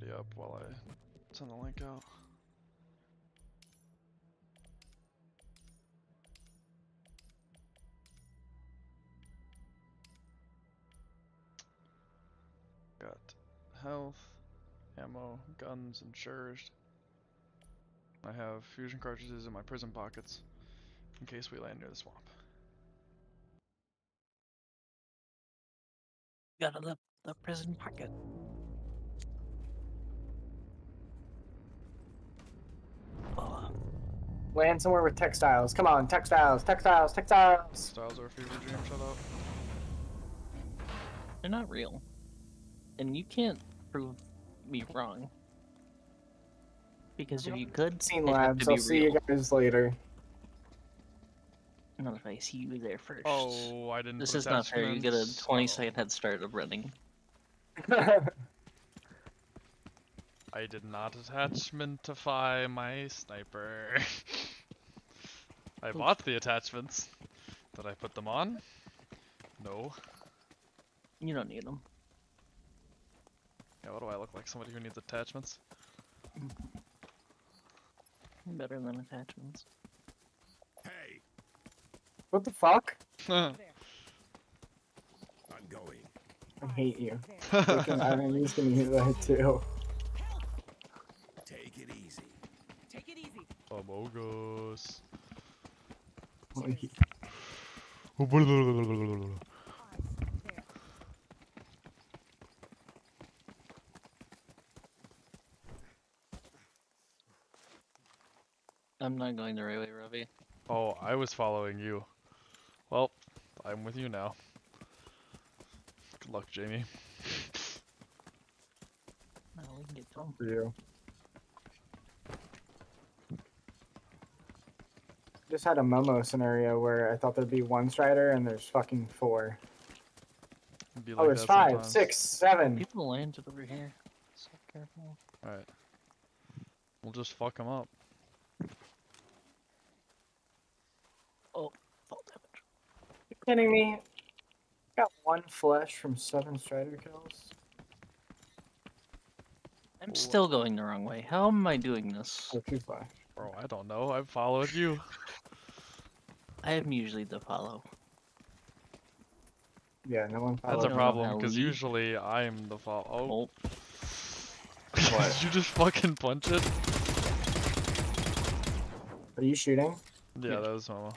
ready up while I send the link out. Got health, ammo, guns, insured. I have fusion cartridges in my prison pockets in case we land near the swamp. Got the the prison pocket. Land somewhere with textiles. Come on, textiles, textiles, textiles. Styles are a fever dream, shut up. they're not real, and you can't prove me wrong. Because if you could, Scene labs. I'll be see you guys later. Not if I see you there first. Oh, I didn't. this is not fair. You get a attachments. 20 Oh, second head start of running. I did not attachmentify my sniper. I bought the attachments. Did I put them on? No. You don't need them. Yeah, what do I look like? Somebody who needs attachments? Better than attachments. Hey, what the fuck? I'm going. I hate you. Freaking Irene's gonna hear that too. Take it easy. Take it easy. Amogos. Like, I'm not going the right way, Ravi. Oh, I was following you. Well, I'm with you now. Good luck, Jamie. No, we can get to 'em. for you. Just had a Momo scenario where I thought there'd be one strider and there's fucking four. It'd be Oh, like there's that five, sometimes. six, seven. People landed over here. So careful. Alright. We'll just fuck them up. Oh, fall damage. You kidding me? Got one flesh from seven strider kills. I'm still going the wrong way. How am I doing this? Oh, two flesh. Bro, I don't know. I followed you. I am usually the follow. Yeah, no one That's a problem, because usually I'm the follow. Oh, Oh, did you just fucking punch it? Are you shooting? Yeah, Yeah. that was Momo.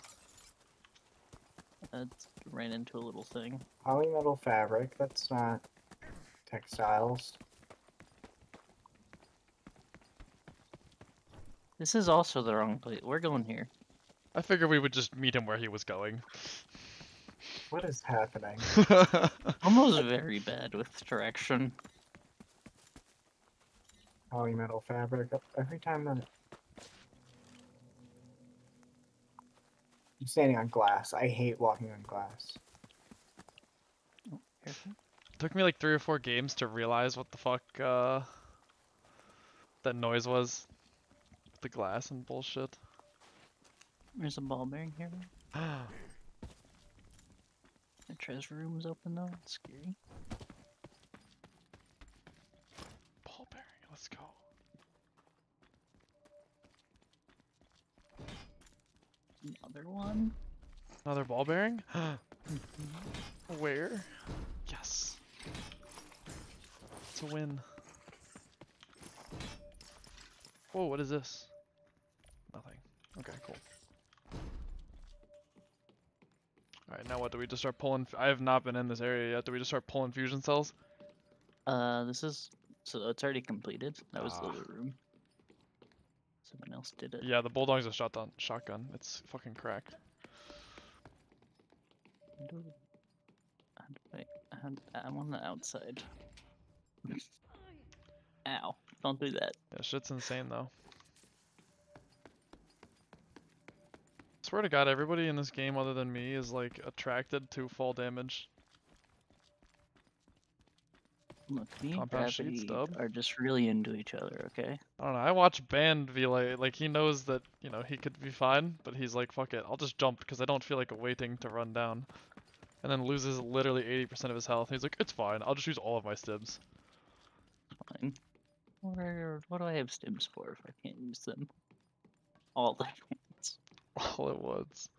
that ran into a little thing. Polymetal fabric, that's not textiles. This is also the wrong place. We're going here. I figured we would just meet him where he was going. What is happening? Almost very bad with direction. Polymetal fabric. Every time that. I'm standing on glass. I hate walking on glass. Careful. Took me like three or four games to realize what the fuck uh, that noise was. The glass and bullshit. There's a ball bearing here. The treasure room is open though. It's scary. Ball bearing, let's go. Another one. Another ball bearing? Mm-hmm. Where? Yes. It's a win. Whoa, what is this? Nothing. Okay, cool. Alright, now what? Do we just start pulling? I have not been in this area yet. Do we just start pulling fusion cells? Uh, this is so it's already completed. That was the Ah. loot room. Someone else did it. Yeah, the bulldog's a shotgun. Shotgun. It's fucking cracked. Do it. And I'm on the outside. Ow! Don't do that. Yeah, shit's insane though. Swear to God, everybody in this game other than me is like attracted to fall damage. Look, me and Gravity are just really into each other. Okay. I don't know. I watch Band be like, like he knows that you know he could be fine, but he's like, fuck it, I'll just jump because I don't feel like waiting to run down, and then loses literally 80% of his health. He's like, it's fine, I'll just use all of my stims. Fine. Or what do I have stims for if I can't use them? All at once. All at once.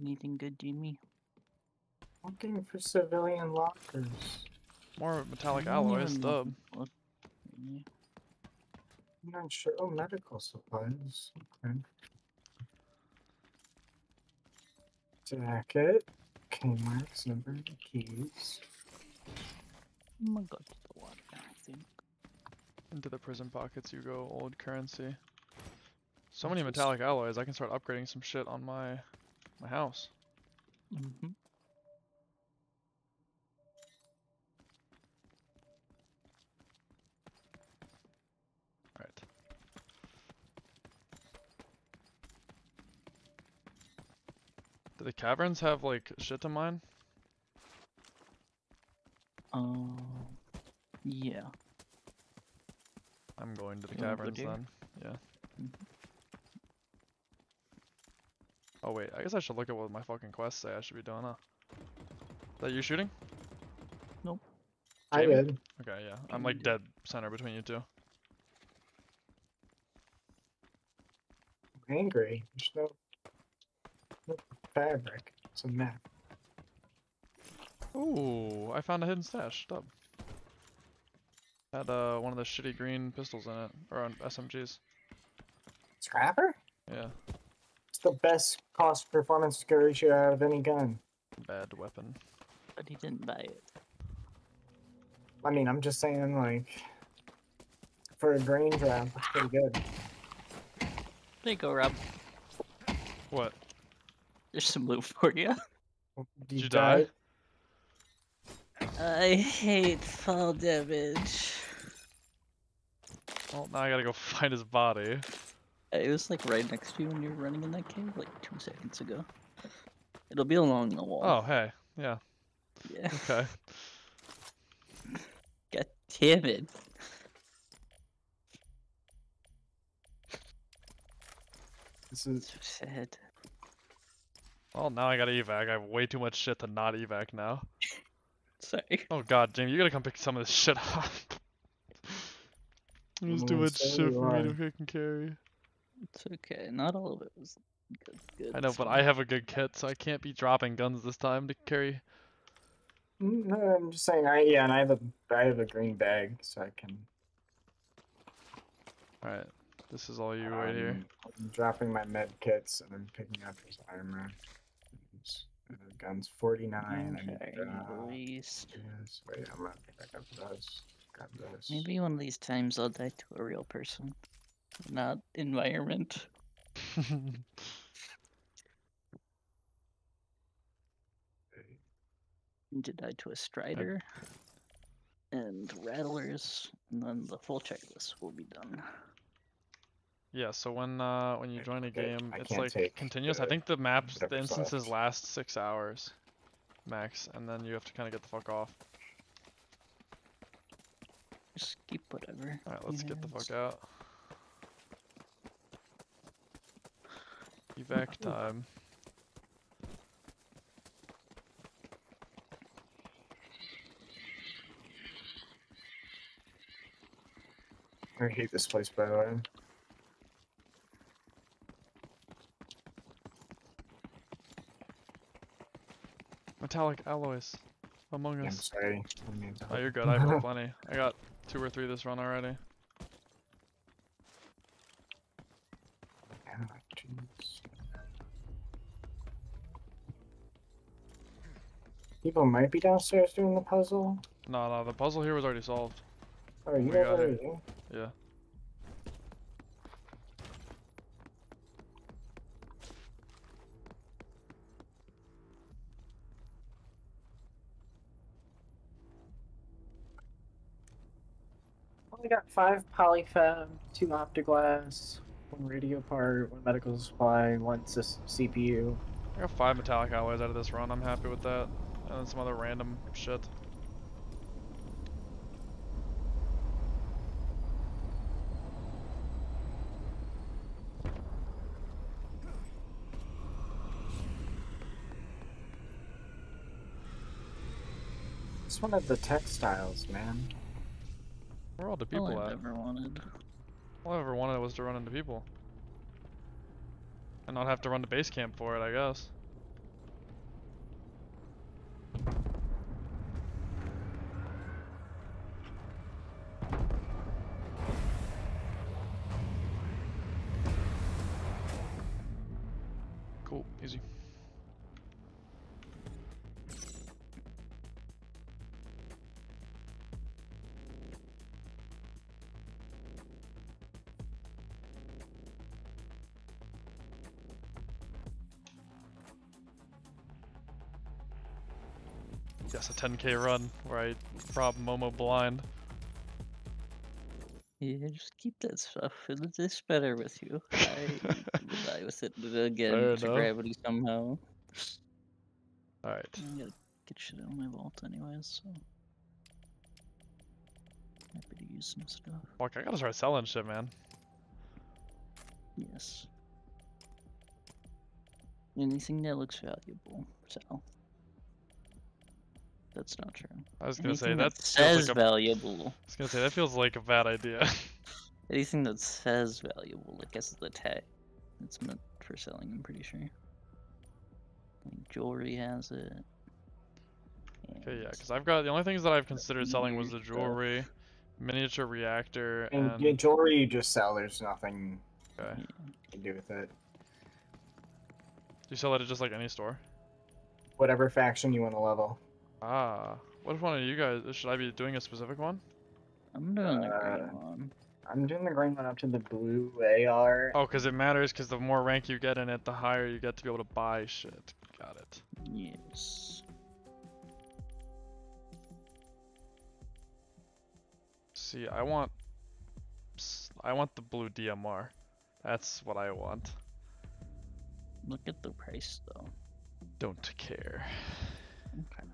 Anything good, Jimmy? Looking for civilian lockers. More metallic I don't alloys, even yeah. I'm not sure. Oh, medical supplies. Okay. Jacket. K-marks, number, keys. I'm gonna go to the water, I think. Into the prison pockets you go, old currency. So many metallic alloys, I can start upgrading some shit on my my house. Mm-hmm. Right. Do the caverns have like shit to mine? Um. Yeah. I'm going to the You caverns there? then. Yeah. Mhm. Oh wait, I guess I should look at what my fucking quests say I should be doing, huh? Is that you shooting? Nope. I Jamie? did. Okay, yeah. I'm like dead center between you two. I'm angry. There's no, no fabric. It's a map. Ooh, I found a hidden stash. Dub. Had uh one of the shitty green pistols in it, or on SMGs. Scrapper? Yeah, It's the best cost performance ratio out of any gun. bad weapon. But he didn't buy it. I mean, I'm just saying, like, for a green trap, it's pretty good. There you go, Rob. What? There's some loot for you. Did you die? I hate fall damage. Well, now I gotta go find his body. It was like right next to you when you were running in that cave, like two seconds ago. It'll be along the wall. Oh, hey. Yeah. yeah. Okay. God damn it. This is So sad. Well, now I gotta evac. I have way too much shit to not evac now. Sorry. Oh god, Jamie, you gotta come pick some of this shit up. There's too much shit for me to pick and carry. It's okay. Not all of it was good. good I know, but I have a good kit, so I can't be dropping guns this time to carry. Mm, No, I'm just saying. I yeah, and I have a I have a green bag, so I can. Alright, this is all you right here. um, I'm dropping my med kits and I'm picking up his armor. Guns 49. Okay, to Yes, wait, I'm gonna up those. Grab those. Maybe one of these times I'll die to a real person, not environment. Need to die to a strider and rattlers, and then the full checklist will be done. Yeah, so when uh when you join a game, I it's like take continuous. I think the maps, the instances left. last six hours max, and then you have to kind of get the fuck off. Just keep whatever. Alright, let's get the Yes. fuck out. Evac time. I hate this place, by the way. Metallic alloys. Among Yeah, I'm Us. sorry. I mean to- Oh, you're good. I've got plenty. I got two or three this run already. People might be downstairs doing the puzzle. No, no, the puzzle here was already solved. Oh, you we got already it. Yeah. five polyfab, two optoglass, one radio part, one medical supply, one CPU. I got five metallic alloys out of this run. I'm happy with that. And then some other random shit. It's one of the textiles, man. Where are all the All people I've at? ever wanted. All I ever wanted was to run into people. And not have to run to base camp for it, I guess. 10k run where I rob Momo blind. Yeah, just keep that stuff. It- It's better with you. I die with it again to gravity somehow. Alright. I gotta get shit out of my vault anyways, so. Happy to use some stuff. Fuck, I gotta start selling shit, man. Yes. Anything that looks valuable, sell. That's not true. I was gonna say Anything that that says like a, valuable. I was gonna say that feels like a bad idea. Anything that says valuable, like as the tag, it's meant for selling. I'm pretty sure. Like jewelry has it. okay, yeah, because I've got the only things that I've considered selling was the weird stuff. jewelry, miniature reactor, And and yeah, jewelry you just sell. There's nothing okay. yeah. you can do with it. You sell it at just like any store. Whatever faction you want to level. Ah, what if one of you guys? Should I be doing a specific one? I'm doing the green Uh, one. I'm doing the green one up to the blue AR. Oh, because it matters. Because the more rank you get in it, the higher you get to be able to buy shit. Got it. Yes. See, I want, I want the blue DMR. That's what I want. Look at the price though. Don't care. Okay.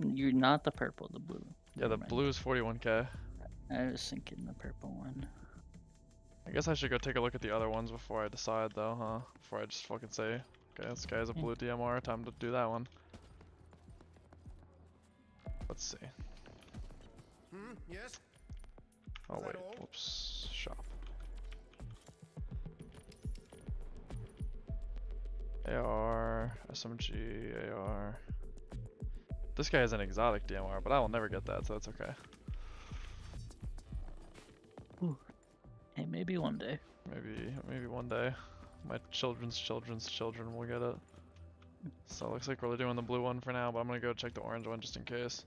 You're not the purple, the blue. Yeah, the Never blue is 41k. I was thinking the purple one. I guess I should go take a look at the other ones before I decide, though, huh? Before I just fucking say, okay, this guy's a blue DMR. Time to do that one. Let's see. Hmm? Yes? Oh wait, all? whoops. Shop. AR, SMG, AR. This guy has an exotic DMR, but I will never get that, so that's okay. Hey, maybe one day. Maybe, maybe one day, my children's children's children will get it. So it looks like we're doing the blue one for now, but I'm gonna go check the orange one just in case.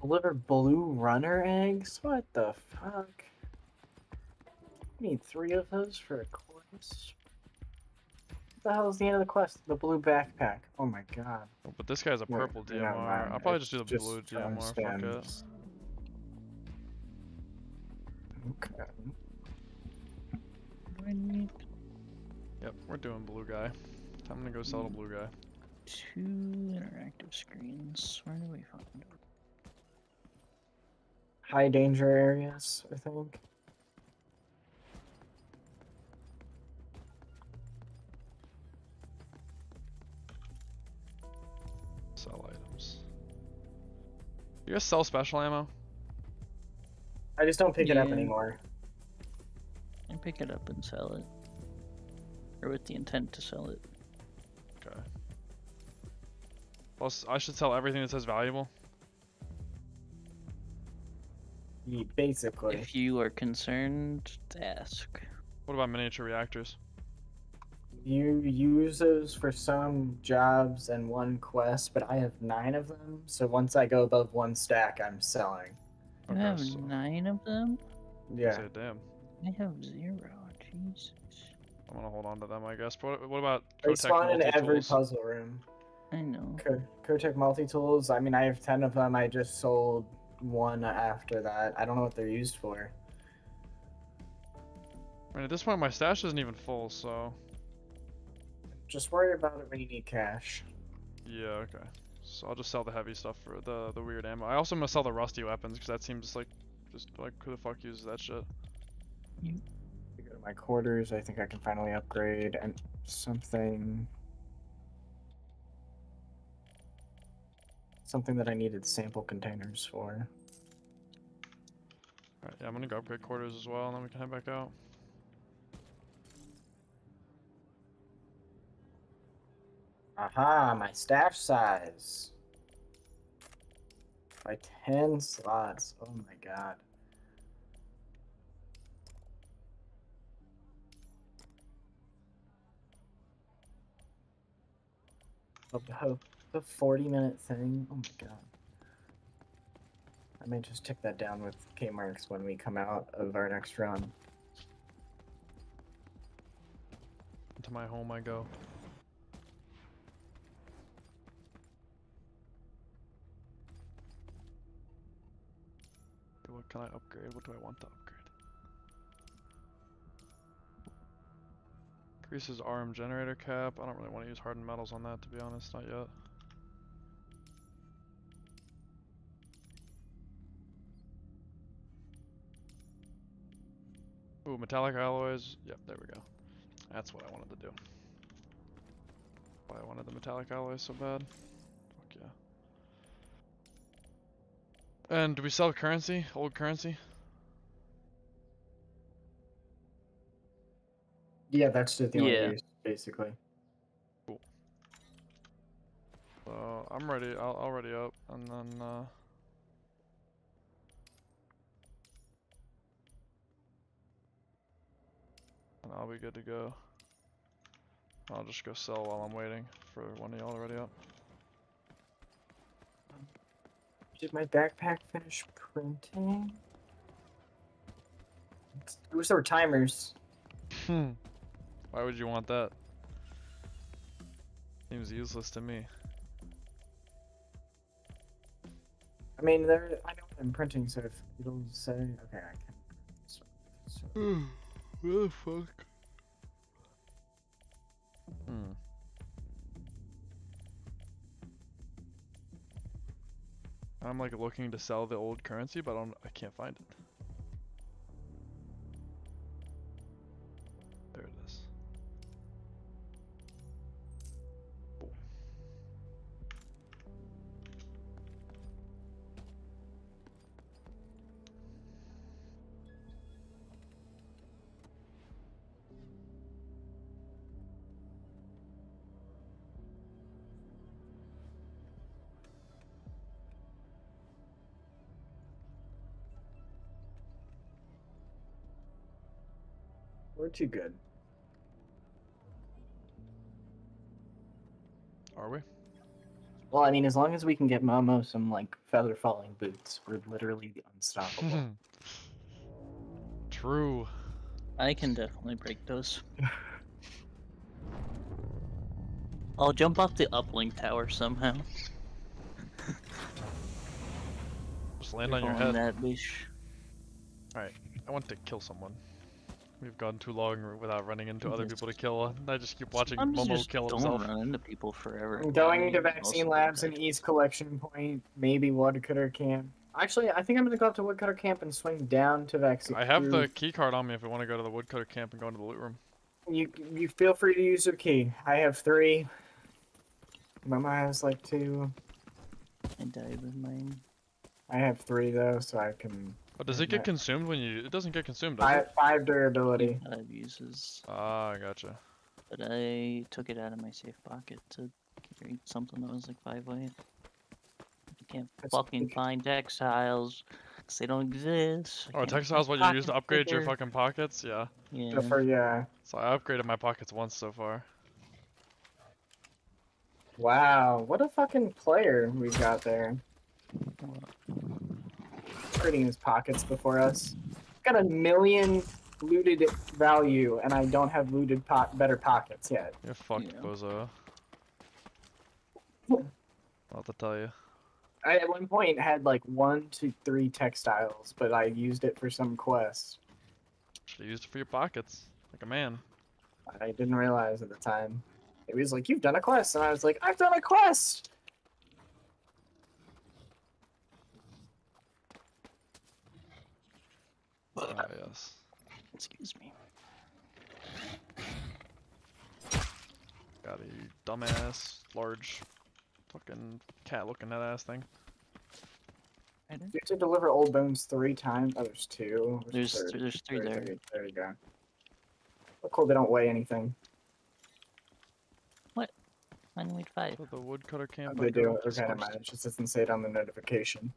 Deliver blue runner eggs? What the fuck? I need three of those for a quest? What the hell is the end of the quest? The blue backpack. Oh my god. Oh, But this guy's a purple never DMR. mind, I'll probably it's just do the blue throwing DMR. Fuck it. Okay. What do I need? Yep, we're doing blue guy. I'm gonna go sell the blue guy. Two interactive screens. Where do we find them? High danger areas, I think. You guys sell special ammo? I just don't pick it up anymore. And pick it up and sell it. Or with the intent to sell it. Okay. Plus, I should sell everything that says valuable. Ye- Basically. If you are concerned, ask. What about miniature reactors? You use those for some jobs and one quest, but I have nine of them. So once I go above one stack, I'm selling. You Okay, have so- nine of them? Yeah. Say, damn. I have zero. Jesus. I'm gonna hold on to them, I guess. But what, what about They spawn in every puzzle room. I know. Co- Kotek multi tools. I mean, I have ten of them. I just sold one after that. I don't know what they're used for. I mean, at this point, my stash isn't even full, so Just worry about it when you need cash. yeah, okay. So I'll just sell the heavy stuff for the the weird ammo. I also gonna sell the rusty weapons because that seems like just like who the fuck uses that shit? You go to my quarters. I think I can finally upgrade and something. something that I needed sample containers for. Alright, yeah, I'm gonna go upgrade quarters as well, and then we can head back out. Aha, my stash size. By 10 slots. Oh my god. Oh, the- the 40 minute thing. Oh my god. I may just tick that down with K marks when we come out of our next run. To my home I go. What can I upgrade? What do I want to upgrade? Increases arm generator cap. I don't really want to use hardened metals on that to be honest, not yet. Ooh, metallic alloys. Yep, there we go. That's what I wanted to do. Why I wanted the metallic alloys so bad. Fuck yeah. And do we sell currency? Old currency? Yeah, that's just the only Yeah. use, basically. So I'm ready. I'll, I'll ready up, and then uh, and I'll be good to go. I'll just go sell while I'm waiting for one of y'all to ready up. Did my backpack finish printing? I wish there were timers. Hmm. Why would you want that? Seems useless to me. I mean, there. I know I'm printing, so if it'll say, okay, I can. So, so, what the fuck? Hmm. I'm like looking to sell the old currency, but I don't. I can't find it. It too good. Are we? Well, I mean, as long as we can get Momo some like feather falling boots, we're literally unstoppable. True. I can definitely break those. I'll jump off the uplink tower somehow. Just land on your Fall head. That bitch. I want to kill someone. We've gone too long without running into other people to kill. I just keep watching Sometimes Momo just kill don't himself. run into people forever. Going to Vaccine Labs and East Collection Point, maybe Woodcutter Camp. Actually, I think I'm gonna go up to Woodcutter Camp and swing down to Vaccine. I have the key card on me if we want to go to the woodcutter camp and go into the loot room. You you feel free to use your key. I have three. Mama has like two. I died with mine. I have three though, so I can. But does it get consumed when you? It doesn't get consumed, does I it? have five durability. Five uses, Ah, I gotcha. but I took it out of my safe pocket to carry something that was like five weight. You can't That's fucking okay. find textiles 'cause they don't exist. I Oh, textiles what you use to pocket upgrade your fucking pockets? Yeah. Yeah. So for yeah. So I upgraded my pockets once so far. Wow, what a fucking player we got there. Creating his pockets before us. Got a million looted value, and I don't have looted po- better pockets yet. You're fucked, Yeah. bozo. I'll have to tell you. I at one point had like one to three textiles, but I used it for some quest. Should've used it for your pockets. Like a man. I didn't realize at the time. It was like, you've done a quest, and I was like, I've done a quest! Ah, yes. Excuse me. Got a dumbass, large Fucking cat looking at ass thing. You have to deliver old bones three times. Oh, there's two. Where's the There's th- there's three There, there. there, there you go. Oh, cool. They don't weigh anything. What? I need five. So the woodcutter camp. they I do. go It kind of first. matters. It just doesn't say it on the notification.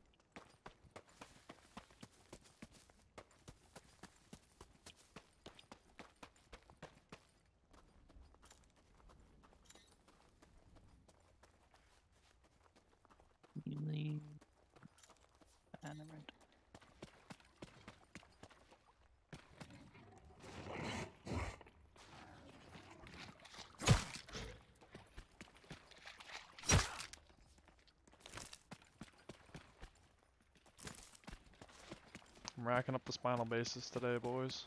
Really. Ah, never mind. I'm racking up the spinal bases today, boys.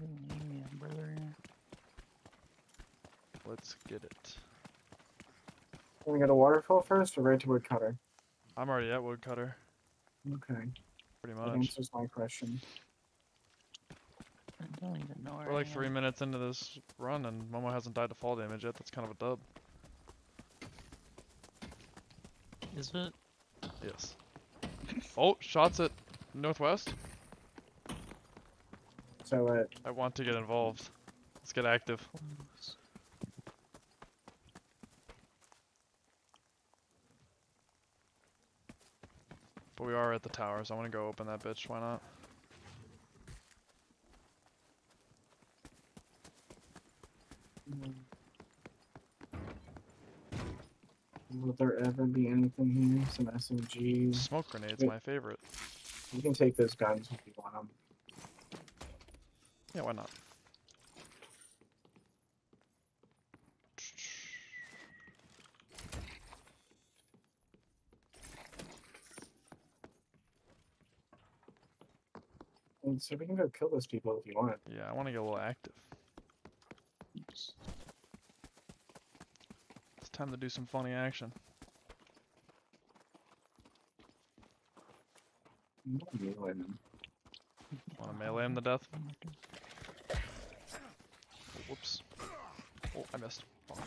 Yeah, brother. Let's get it. Want to go to waterfall first or right to woodcutter? I'm already at woodcutter, Okay. pretty That much. answers my question. I don't even know where We're like I three am. minutes into this run and Momo hasn't died to fall damage yet. That's kind of a dub. Is it? Yes. Oh, shots at northwest. So uh, I want to get involved. Let's get active. But we are at the towers. I want to go open that bitch. Why not? will there ever be anything here? Some SMGs. Smoke grenades, Wait. my favorite. You can take those guns if you want them. Yeah, why not? And so we can go kill those people if you want. Yeah, I want to get a little active. Oops. It's time to do some funny action. I'm not meleeing them. Want to melee him to death? Oh, whoops. Oh, I missed. Fuck.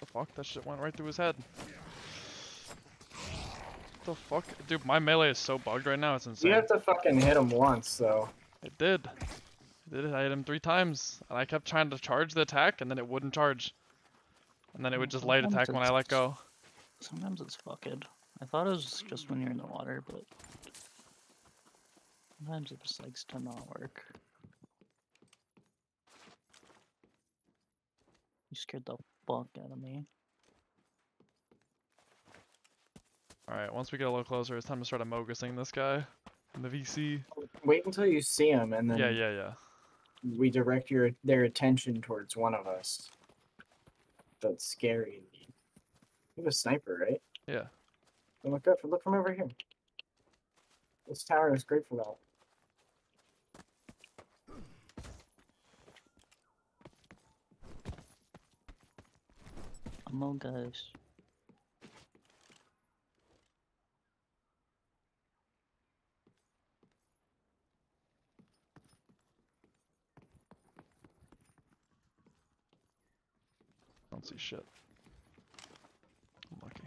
The fuck? That shit went right through his head. The fuck? Dude, my melee is so bugged right now, it's insane. You have to fucking hit him once, though. It did. It did. I hit him three times, and I kept trying to charge the attack, and then it wouldn't charge. And then it would just light attack when I let go. Sometimes it's fucked. I thought it was just when you're in the water, but sometimes it just likes to not work. You scared the fuck out of me. Alright, once we get a little closer, it's time to start emogusing this guy in the VC. Wait until you see him and then Yeah, yeah, yeah. we direct your their attention towards one of us. That's scary. You have a sniper, right? Yeah. Then look up. Look from over here. This tower is great for that. Among Us. Don't see shit. I'm lucky.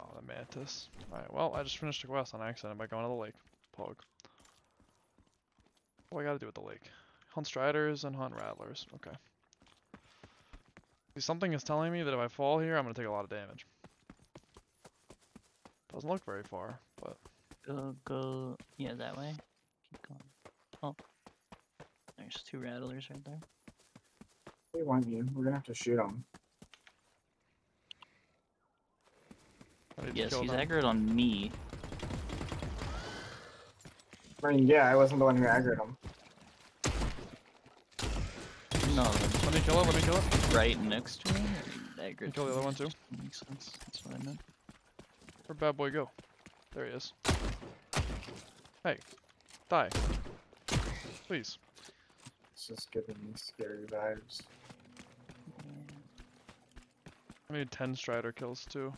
Oh, the mantis. Alright, well, I just finished a quest on accident by going to the lake. Pog. What do I gotta do with the lake? Hunt striders and hunt rattlers. Okay. See, something is telling me that if I fall here, I'm gonna take a lot of damage. Doesn't look very far, but Go, go, yeah, that way. Keep going. Oh. There's two rattlers right there. We want you. We're gonna have to shoot them. I need to Yes, he's them. aggroed on me. I mean, yeah, I wasn't the one who aggroed him. No, Let me kill it, let me kill it. right next to me. Aggroed kill the other one too? Makes sense. That's what I meant. Where'd bad boy go? There he is. Hey, die. Please. It's just giving me scary vibes. Yeah. I need 10 strider kills too.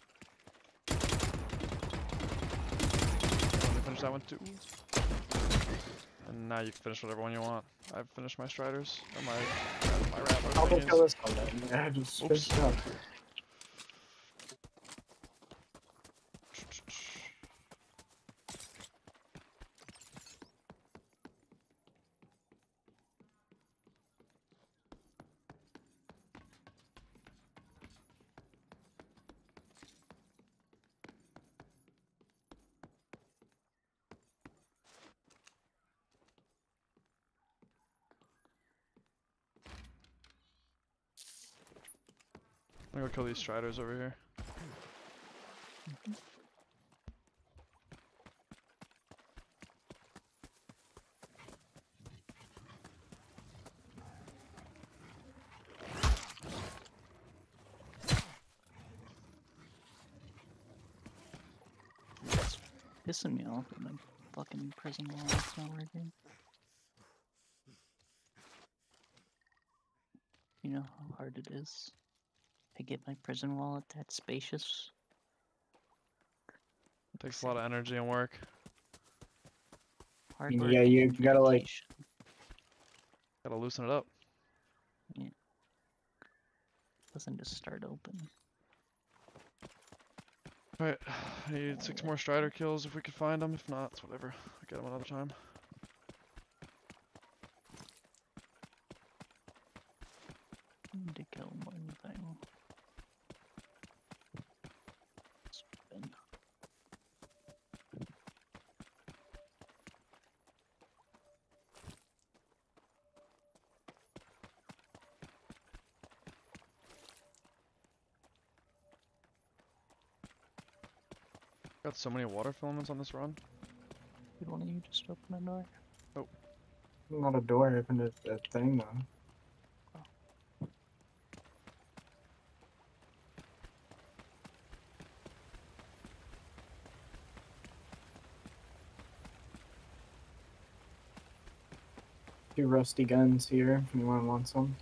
Let me finish that one too. And now you can finish whatever one you want. I've finished my striders. Or my, my rattlers, I'll I go kill this one just Oops. finish it up. Kill these striders over here. It's pissing me off that my fucking prison wallet's not working. You know how hard it is to get my prison wallet that spacious? Takes a lot of energy and work. Hard Yeah, you gotta, like- Gotta loosen it up. Yeah. doesn't just start open. Alright, I need six more strider kills if we could find them. If not, it's whatever. I'll get them another time. Need to kill one thing. Spin. Got so many water filaments on this run. Did one of you just open a door? Oh. Not a door, I opened a, a thing though. Two rusty guns here if anyone wants them.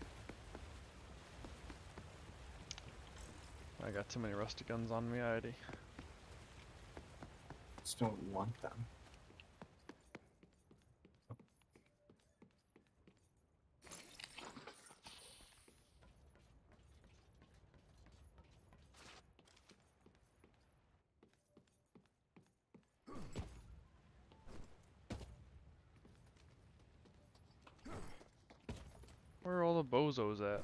I got too many rusty guns on me already. Don't want them. Where are all the bozos at?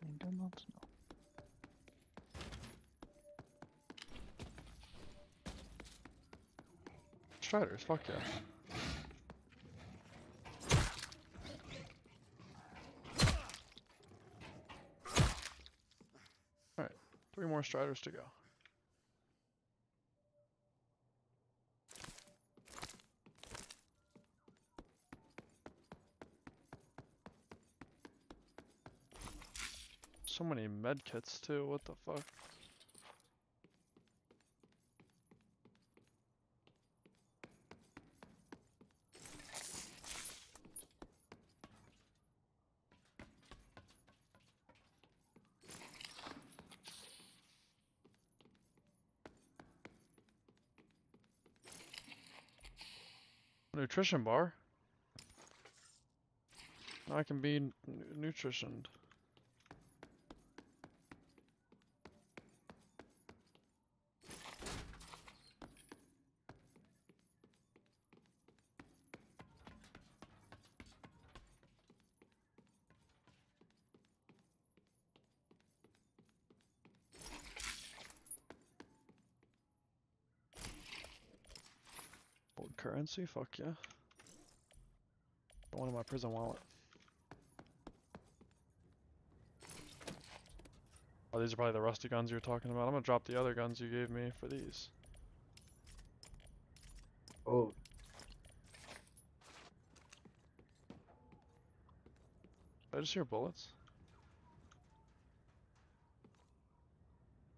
I do not know. Striders, fuck yeah. Alright, three more striders to go. So many med kits too, what the fuck? Nutrition bar? I can be nutritioned. Currency? Fuck yeah. One in my prison wallet. Oh, these are probably the rusty guns you were talking about. I'm gonna drop the other guns you gave me for these. Oh, Did I just hear bullets?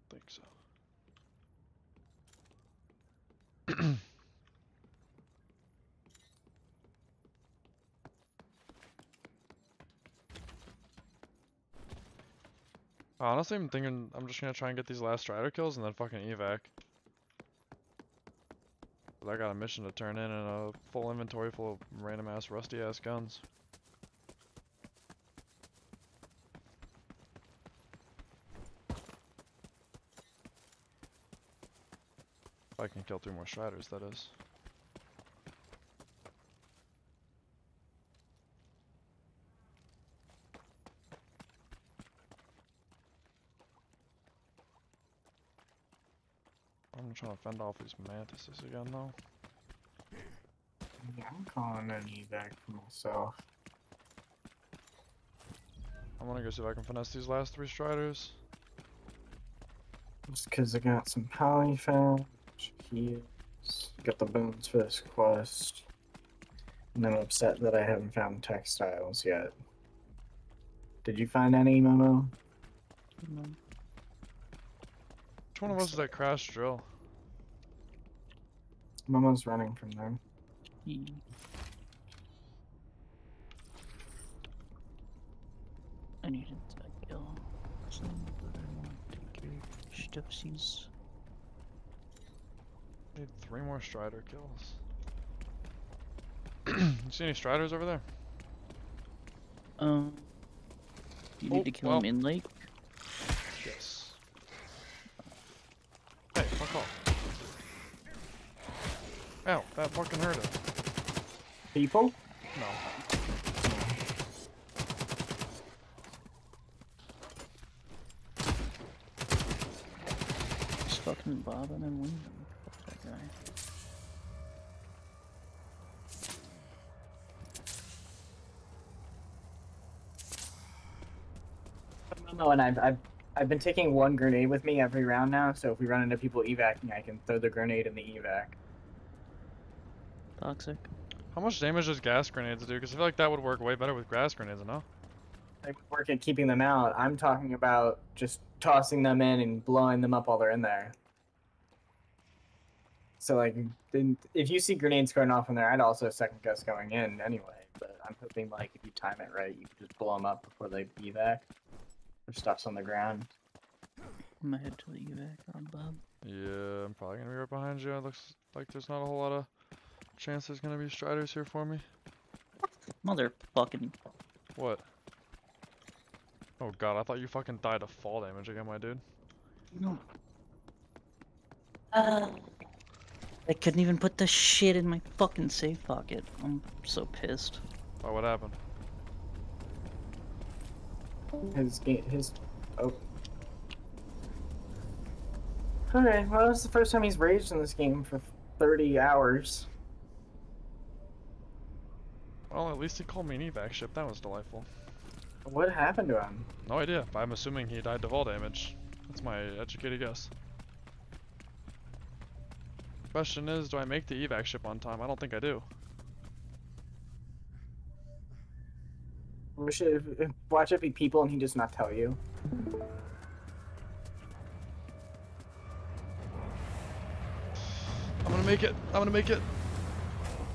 think so. Honestly, I'm thinking I'm just gonna try and get these last strider kills and then fucking evac. But I got a mission to turn in and a full inventory full of random ass rusty ass guns. If I can kill three more striders, that is. I'm trying to fend off these mantises again though. Yeah, I'm calling an evac for myself. I'm gonna go see if I can finesse these last three striders. Just because I got some polyfab, heals, got the bones for this quest. And I'm upset that I haven't found textiles yet. Did you find any, Momo? No. Which one of us is that crash drill? Momo's running from there. He- I needed to kill some, but I want to take Stuffsies. Need three more strider kills. you see any striders over there? Um, you Oh, need to kill well. him in lake. Yes. Hey, fuck off. Ow, that fucking hurt it. People? No. Just fucking bobbing and weaving. Fuck that guy. Momo and I've, I've I've been taking one grenade with me every round now, so if we run into people evacing, I can throw the grenade in the evac. Toxic. How much damage does gas grenades do? Because I feel like that would work way better with gas grenades, no? They would work at keeping them out. I'm talking about just tossing them in and blowing them up while they're in there. So like, if you see grenades going off in there, I'd also second guess going in anyway. But I'm hoping like if you time it right, you can just blow them up before they evac. Or stuff's on the ground. I'm gonna head to the evac on Bob. Yeah, I'm probably gonna be right behind you. It looks like there's not a whole lot of chance there's gonna be striders here for me. Motherfucking. What? Oh god, I thought you fucking died of fall damage again, my dude. No. Uh, I couldn't even put the shit in my fucking safe pocket. I'm so pissed. Why, what happened? His game, his. Oh. Okay, well, this is the first time he's raged in this game for 30 hours. Well, at least he called me an evac ship. That was delightful. What happened to him? No idea, but I'm assuming he died to fall damage. That's my educated guess. Question is, do I make the evac ship on time? I don't think I do. We should watch it be people and he does not tell you. I'm gonna make it. I'm gonna make it.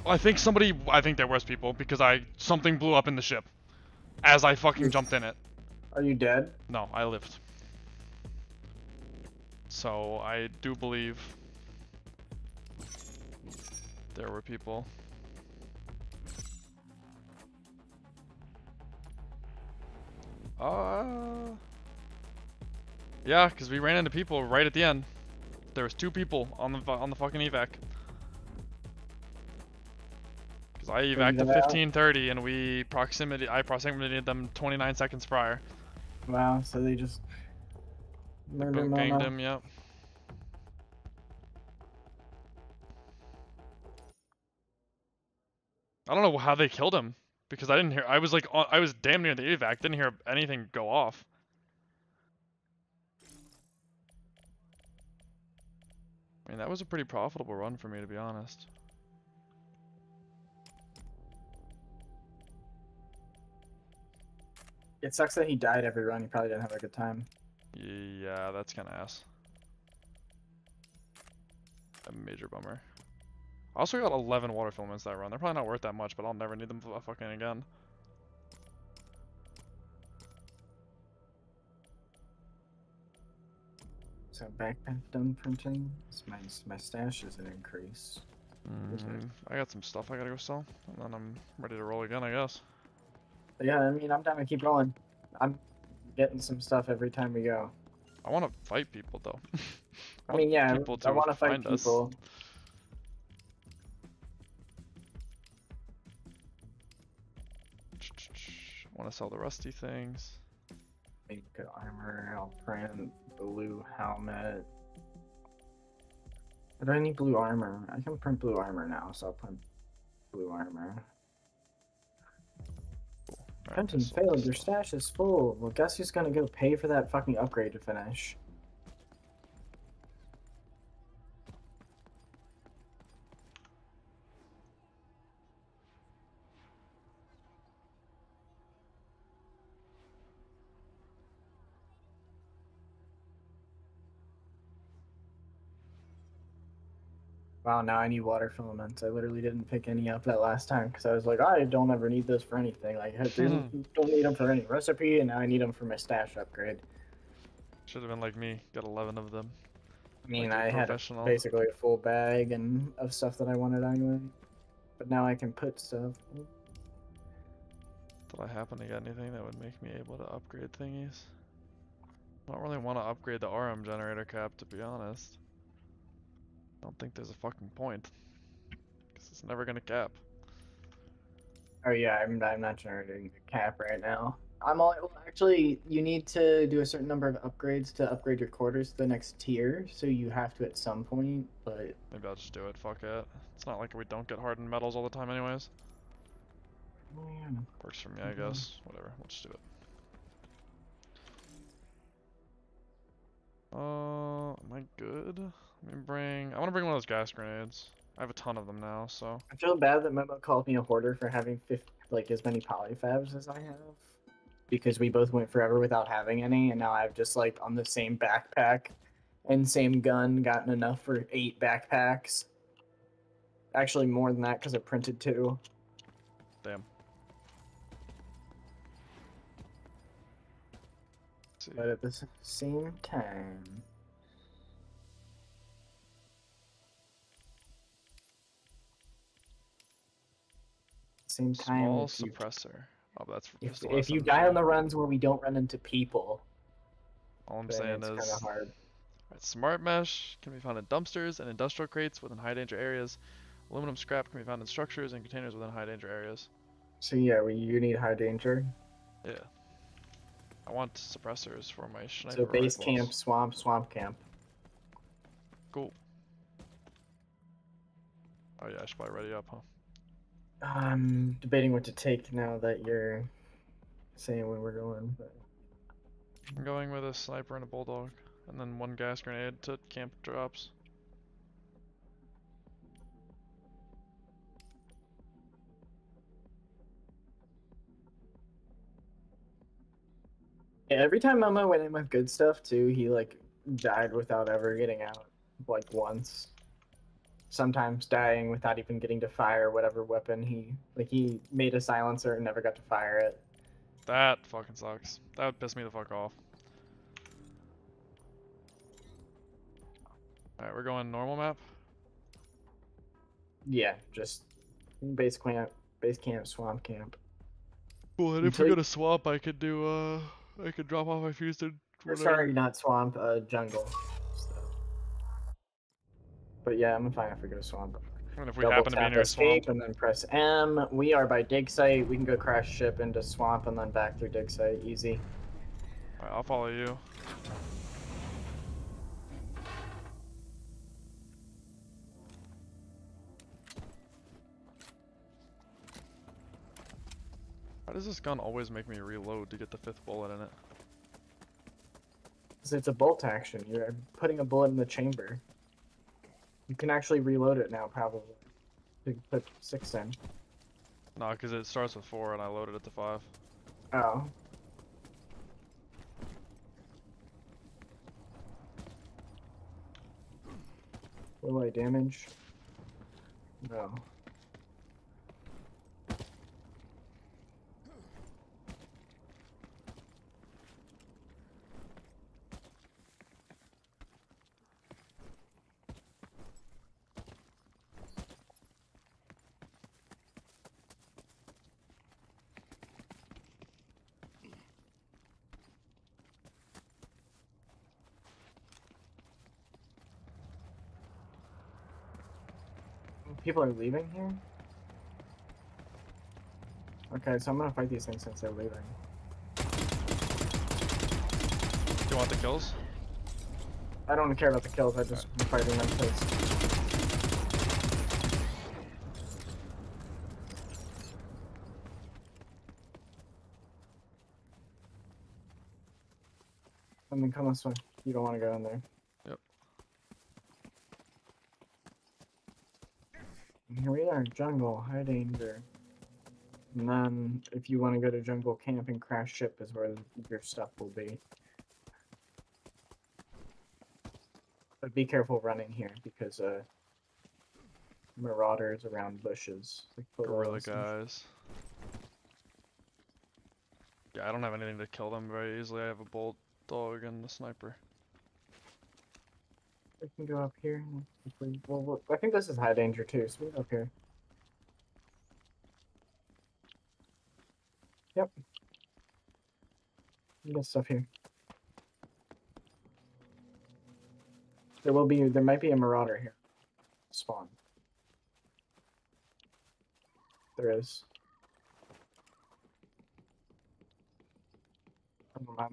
I think somebody. I think there was people because I something blew up in the ship as I fucking jumped in it. Are you dead? No, I lived. So I do believe there were people. Uh. Yeah, because we ran into people right at the end. There was two people on the on the fucking evac. Because I evac'd at 15:30 and we proximity I proximity them 29 seconds prior. Wow, so they just Boom, Momo. ganged him. Yep. I don't know how they killed him because I didn't hear. I was like, on, I was damn near the evac. Didn't hear anything go off. I mean, that was a pretty profitable run for me, to be honest. It sucks that he died every run. He probably didn't have a good time. Yeah, that's kind of ass. A major bummer. I also got 11 water filaments that run. They're probably not worth that much, but I'll never need them fucking again. So backpack done printing. My my stash is an increase. Mm, I got some stuff I gotta go sell, and then I'm ready to roll again, I guess. But yeah, I mean I'm down to keep rolling. I'm getting some stuff every time we go. I want to fight people though. I want mean, yeah, people I want to fight find us. people. want to sell the rusty things. Make armor. I'll print blue helmet. Do I need blue armor? I can print blue armor now, so I'll print blue armor. Alright, Printing failed. Your stash is full. Well, guess who's gonna go pay for that fucking upgrade to finish? Wow, now I need water filaments. I literally didn't pick any up that last time because I was like, I don't ever need this for anything. Like, I hmm. don't need them for any recipe, and now I need them for my stash upgrade. Should have been like me. Got 11 of them. I mean, Like I had a- basically a full bag and of stuff that I wanted anyway. But now I can put stuff. Did I happen to get anything that would make me able to upgrade thingies? I don't really want to upgrade the RM generator cap, to be honest. I don't think there's a fucking point. Because it's never gonna cap. Oh yeah, I'm I'm not generating a cap right now. I'm all well, actually. You need to do a certain number of upgrades to upgrade your quarters to the next tier, so you have to at some point. But Maybe I'll just do it, fuck it. It's not like we don't get hardened metals all the time anyways. man, Works for me, I Mhm. guess. Whatever, we'll just do it. Uh, am I good? Bring, I want to bring one of those gas grenades. I have a ton of them now, so. I feel bad that Memo called me a hoarder for having 50, like as many polyfabs as I have, because we both went forever without having any, and now I've just like on the same backpack and same gun gotten enough for eight backpacks. Actually, more than that because I printed two. Damn. But at the same time, same time, Small if you, suppressor. Oh, that's if, if you die on the runs where we don't run into people, all I'm saying is. Alright, smart mesh can be found in dumpsters and industrial crates within high danger areas. Aluminum scrap can be found in structures and containers within high danger areas. So yeah, we, you need high danger. Yeah. I want suppressors for my sniper So base rifles. camp, swamp, swamp camp. Cool. Oh yeah, I should probably ready up, huh? I'm debating what to take now that you're saying when we're going. But I'm going with a sniper and a bulldog, and then one gas grenade to camp drops. yeah, every time Momo went in with good stuff too, he like died without ever getting out, like once. Sometimes dying without even getting to fire whatever weapon he like. He made a silencer and never got to fire it. That fucking sucks. That would piss me the fuck off. Alright, we're going normal map. Yeah, just base camp, base camp, swamp camp. Cool, and if we go to swamp, I could do, uh, I could drop off my fused Or whatever. sorry, not swamp, uh, jungle. But yeah, I'm fine if we go to swamp. And if we Double happen to be near a swamp, escape and then press M. We are by dig site. We can go crash ship into swamp and then back through dig site. Easy. alright, I'll follow you. Why does this gun always make me reload to get the fifth bullet in it? it's a bolt action. You're putting a bullet in the chamber. You can actually reload it now, probably. You can put six in. No, because it starts with four and I loaded it to five. Oh. Will I damage? No. People are leaving here? Okay, so I'm gonna fight these things since they're leaving. Do you want the kills? I don't care about the kills, I just am fighting them And then come this way. You don't want to go in there. Yep. And Here we are, jungle, high danger. And then, if you want to go to jungle camp and crash ship, is where your stuff will be. But be careful running here because uh, marauders around bushes. Like Gorilla gorillas and sh- guys. Yeah, I don't have anything to kill them very easily. I have a bulldog and a sniper. We can go up here. Well, I think this is high danger too, so we go up here. Yep. We got stuff here. There will be. There might be a marauder here. Spawn. There is.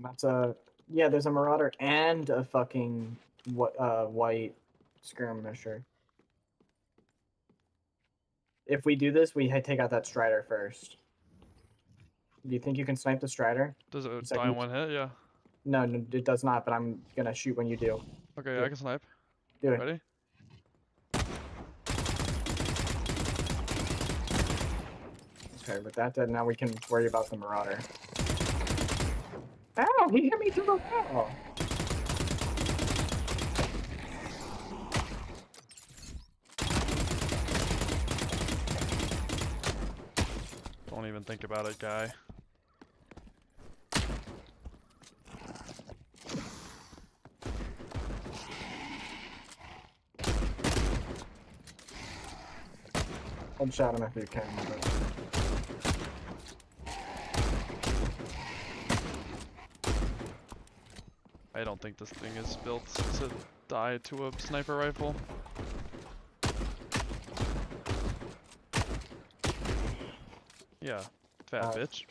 That's a. Yeah, there's a marauder and a fucking what uh white skirmisher. If we do this, we take out that strider first. Do you think you can snipe the strider? Does it Second die in one hit? Yeah. No, no, it does not. But I'm gonna shoot when you do. Okay, Yeah. I can snipe. Do it. Ready? Okay, with that dead, now we can worry about the marauder. Ow! He hit me through the wall. Don't even think about it, guy. Headshot him if you can. I don't think this thing is built to die to a sniper rifle. Yeah, fat Uh, bitch.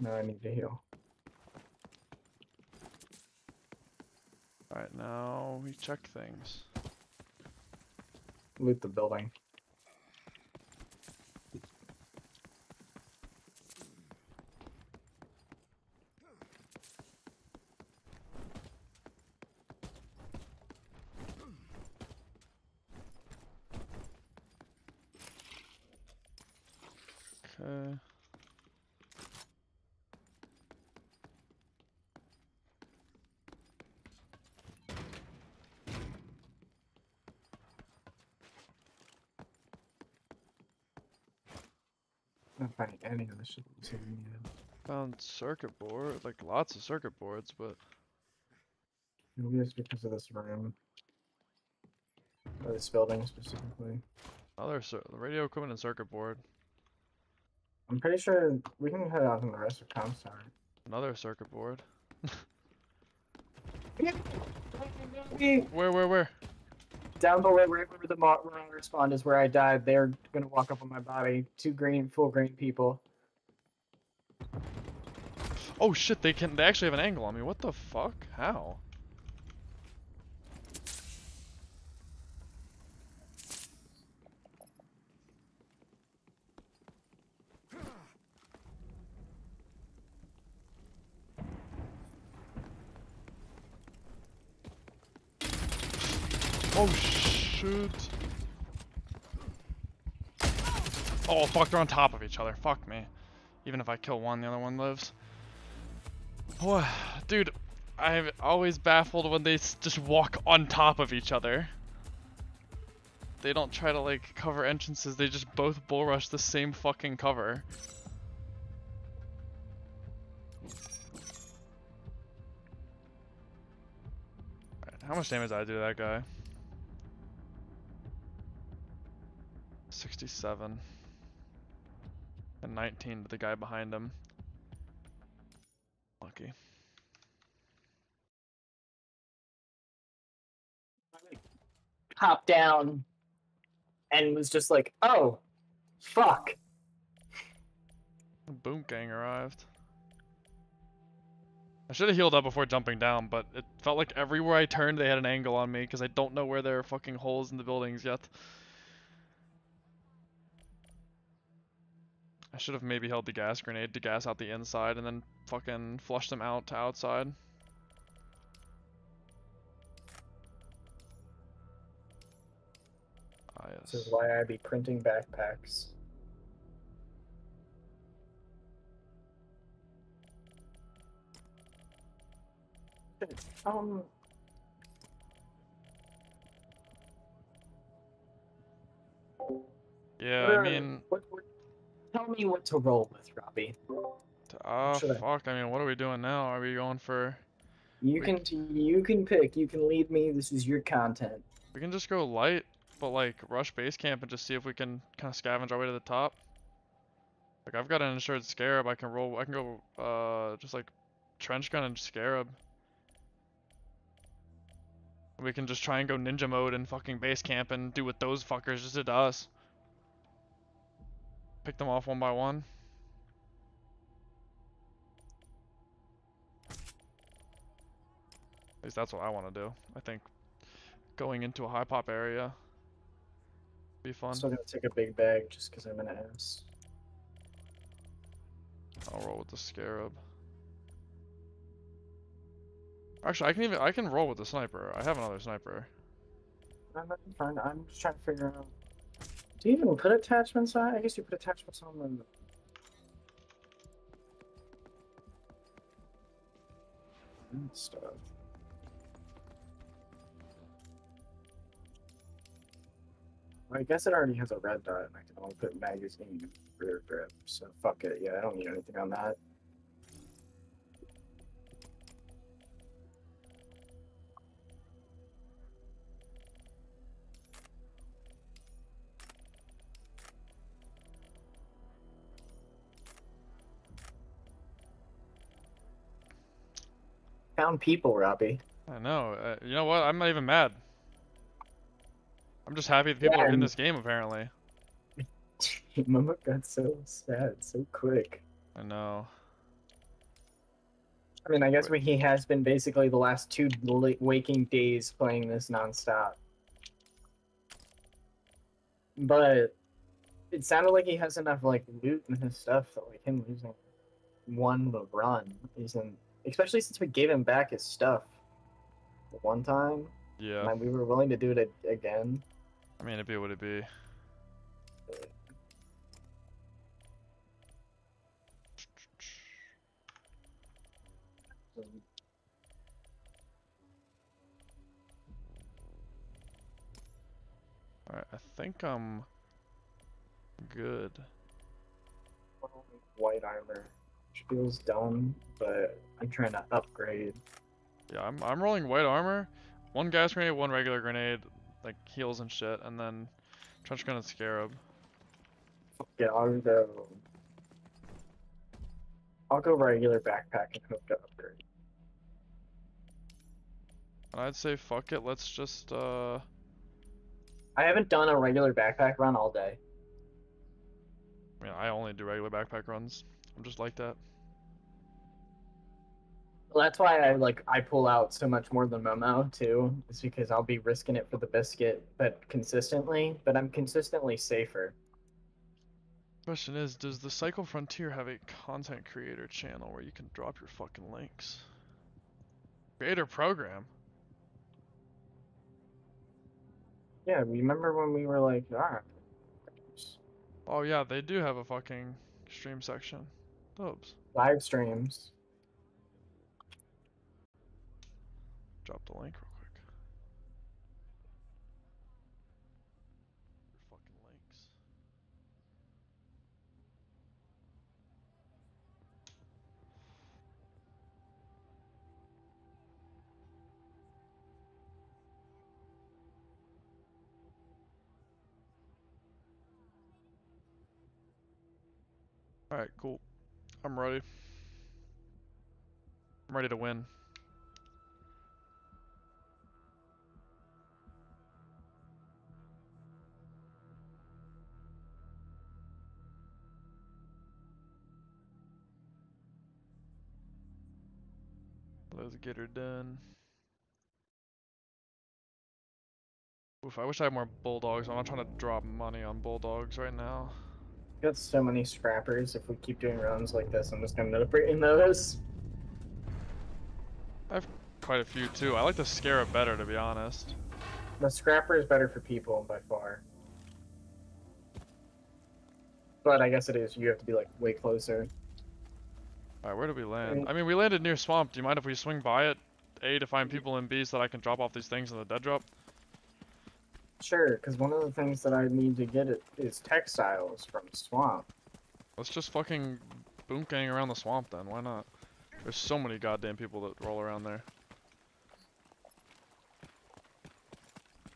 No, I need to heal. Alright, now we check things. Loot the building. Okay. I'm not finding any of the shit that you said we needed. Found circuit board, like lots of circuit boards, but Maybe it's because of this room. Or this building specifically. Oh, other cir- radio equipment and circuit board. I'm pretty sure we can head out on the rest of Comstar. Another circuit board. Where, where, where? Down below right where the I respawned is where I died. They're gonna walk up on my body. Two green, full green people. Oh shit, they can, they actually have an angle on me. What the fuck? How? Oh shoot. Oh fuck, they're on top of each other. Fuck me. Even if I kill one, the other one lives. Dude, I'm always baffled when they just walk on top of each other. They don't try to like cover entrances, they just both bull rush the same fucking cover. How much damage did I do to that guy? 67. And 19 to the guy behind him. Lucky. hopped down and was just like, "Oh, fuck." Boom gang arrived. I should have healed up before jumping down, but it felt like everywhere I turned they had an angle on me because I don't know where there are fucking holes in the buildings yet. I should have maybe held the gas grenade to gas out the inside and then fucking flush them out to outside. Ah, This is why I be printing backpacks. Um, Yeah, what I mean, what, what, tell me what to roll with, Robbie. ah, should I- fuck. I mean, what are we doing now? Are we going for? You We- can you can pick. You can lead me. This is your content. We can just go light, but like rush base camp and just see if we can kind of scavenge our way to the top. Like I've got an insured scarab. I can roll. I can go uh just like trench gun and scarab. We can just try and go ninja mode and fucking base camp and do what those fuckers just did to us. Pick them off one by one. At least that's what I want to do. I think going into a high pop area be fun. I'm still gonna take a big bag just because I'm an ass. I'll roll with the scarab. Actually, I can even I can roll with the sniper. I have another sniper. I'm fine. I'm just trying to figure out. Do you even put attachments on? I guess you put attachments on them. and Stuff. Well, I guess it already has a red dot, and I can only put magazine rear grip. So fuck it. Yeah, I don't need anything on that. Found people, Robbie. I know. Uh, you know what? I'm not even mad. I'm just happy that people Yeah, are in this game apparently. Mama got so sad so quick. I know. I mean, I guess we, he has been basically the last two waking days playing this nonstop. But it sounded like he has enough like loot and his stuff that like him losing one run isn't, especially since we gave him back his stuff one time. Yeah. And we were willing to do it a- again. I mean, it'd be what it'd be. Alright, I think I'm good. White armor which feels dumb, but I'm trying to upgrade. Yeah, I'm I'm rolling white armor, one gas grenade, one regular grenade, like heals and shit, and then trench gun and scarab. Yeah, I'll go. I'll go regular backpack and hope to upgrade. And I'd say fuck it, let's just uh I haven't done a regular backpack run all day. I mean I only do regular backpack runs. I'm just like that. Well, that's why I like I pull out so much more than Momo too. Is because I'll be risking it for the biscuit, but consistently. But I'm consistently safer. Question is, does the Cycle Frontier have a content creator channel where you can drop your fucking links? Creator program? Yeah, remember when we were like, ah, Oh yeah, they do have a fucking stream section. Dubs. live streams. Drop the link real quick. Your fucking links. Alright, cool. I'm ready. I'm ready to win. Let's get her done. Oof, I wish I had more bulldogs. I'm not trying to drop money on bulldogs right now. Got so many scrappers. If we keep doing runs like this, I'm just gonna end up bringing those. I've quite a few too. I like the Scarab better, to be honest. The scrapper is better for people by far. But I guess it is. You have to be like way closer. Alright, where did we land? Mm. I mean, we landed near Swamp. Do you mind if we swing by it? A, to find people in B so that I can drop off these things in the dead drop? Sure, because one of the things that I need to get it is textiles from Swamp. Let's just fucking boom gang around the swamp then. Why not? There's so many goddamn people that roll around there.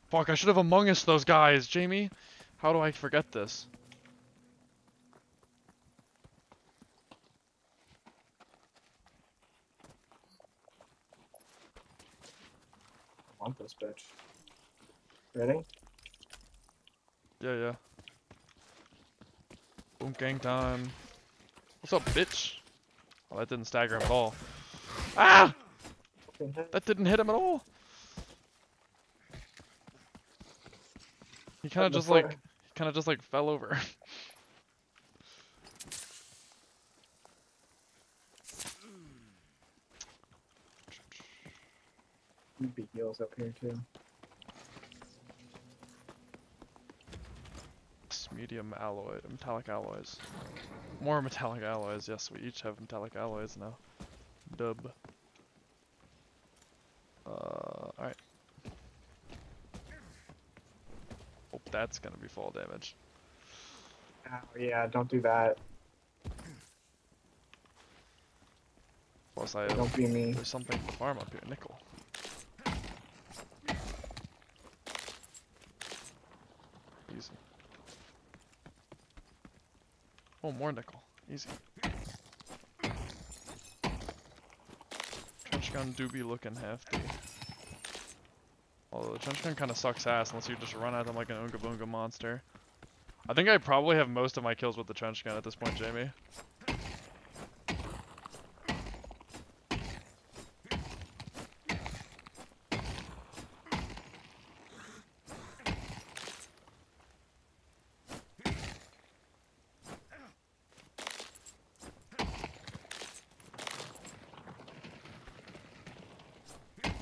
Fuck, I should have Among Us those guys, Jamie. How do I forget this? I want this bitch. Ready? Yeah, yeah. Boom gang time. What's up, bitch? Oh, that didn't stagger him at all. Ah! That didn't hit him at all. He kind of just like, he kind of just like fell over. Big heals up here too. Medium alloy, metallic alloys. More metallic alloys. Yes, we each have metallic alloys now. Dub. Uh, alright. Hope that's gonna be fall damage. Oh, yeah, don't do that. Plus, I Don't be me. there's something to farm up here. Nickel. Easy. Oh, more nickel. Easy. Trench gun do be looking hefty. Although the trench gun kind of sucks ass unless you just run at them like an Oonga Boonga monster. I think I probably have most of my kills with the trench gun at this point, Jamie.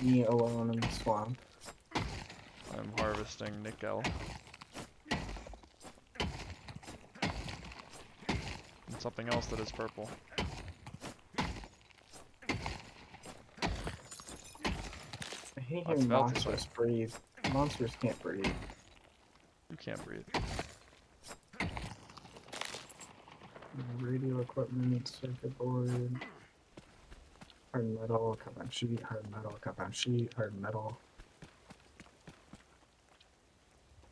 Me alone in the swamp. I'm harvesting nickel. And something else that is purple. I hate I hearing monsters breathe. Monsters can't breathe. You can't breathe. Radio equipment, circuit board, hard metal, compound sheet, hard metal, compound sheet, hard metal.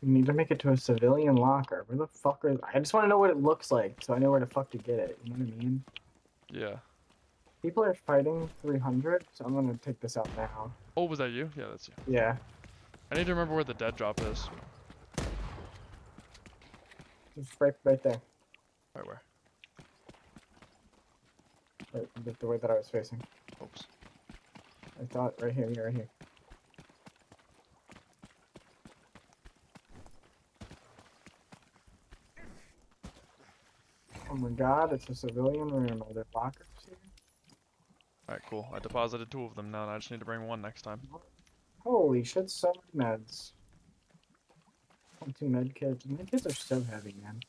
We need to make it to a civilian locker. Where the fuck are I just want to know what it looks like so I know where the fuck to get it. You know what I mean? Yeah. People are fighting 300, so I'm gonna take this out now. Oh, was that you? Yeah, that's you. Yeah, I need to remember where the dead drop is. just right, right there. Right where? Right, the, the way that I was facing. Oops. I thought right here, right here. Oh my god, it's a civilian room. Are there lockers here? Alright, cool. I deposited two of them now, and I just need to bring one next time. Holy shit, so many meds. One, two med kits. Med kits are so heavy, man.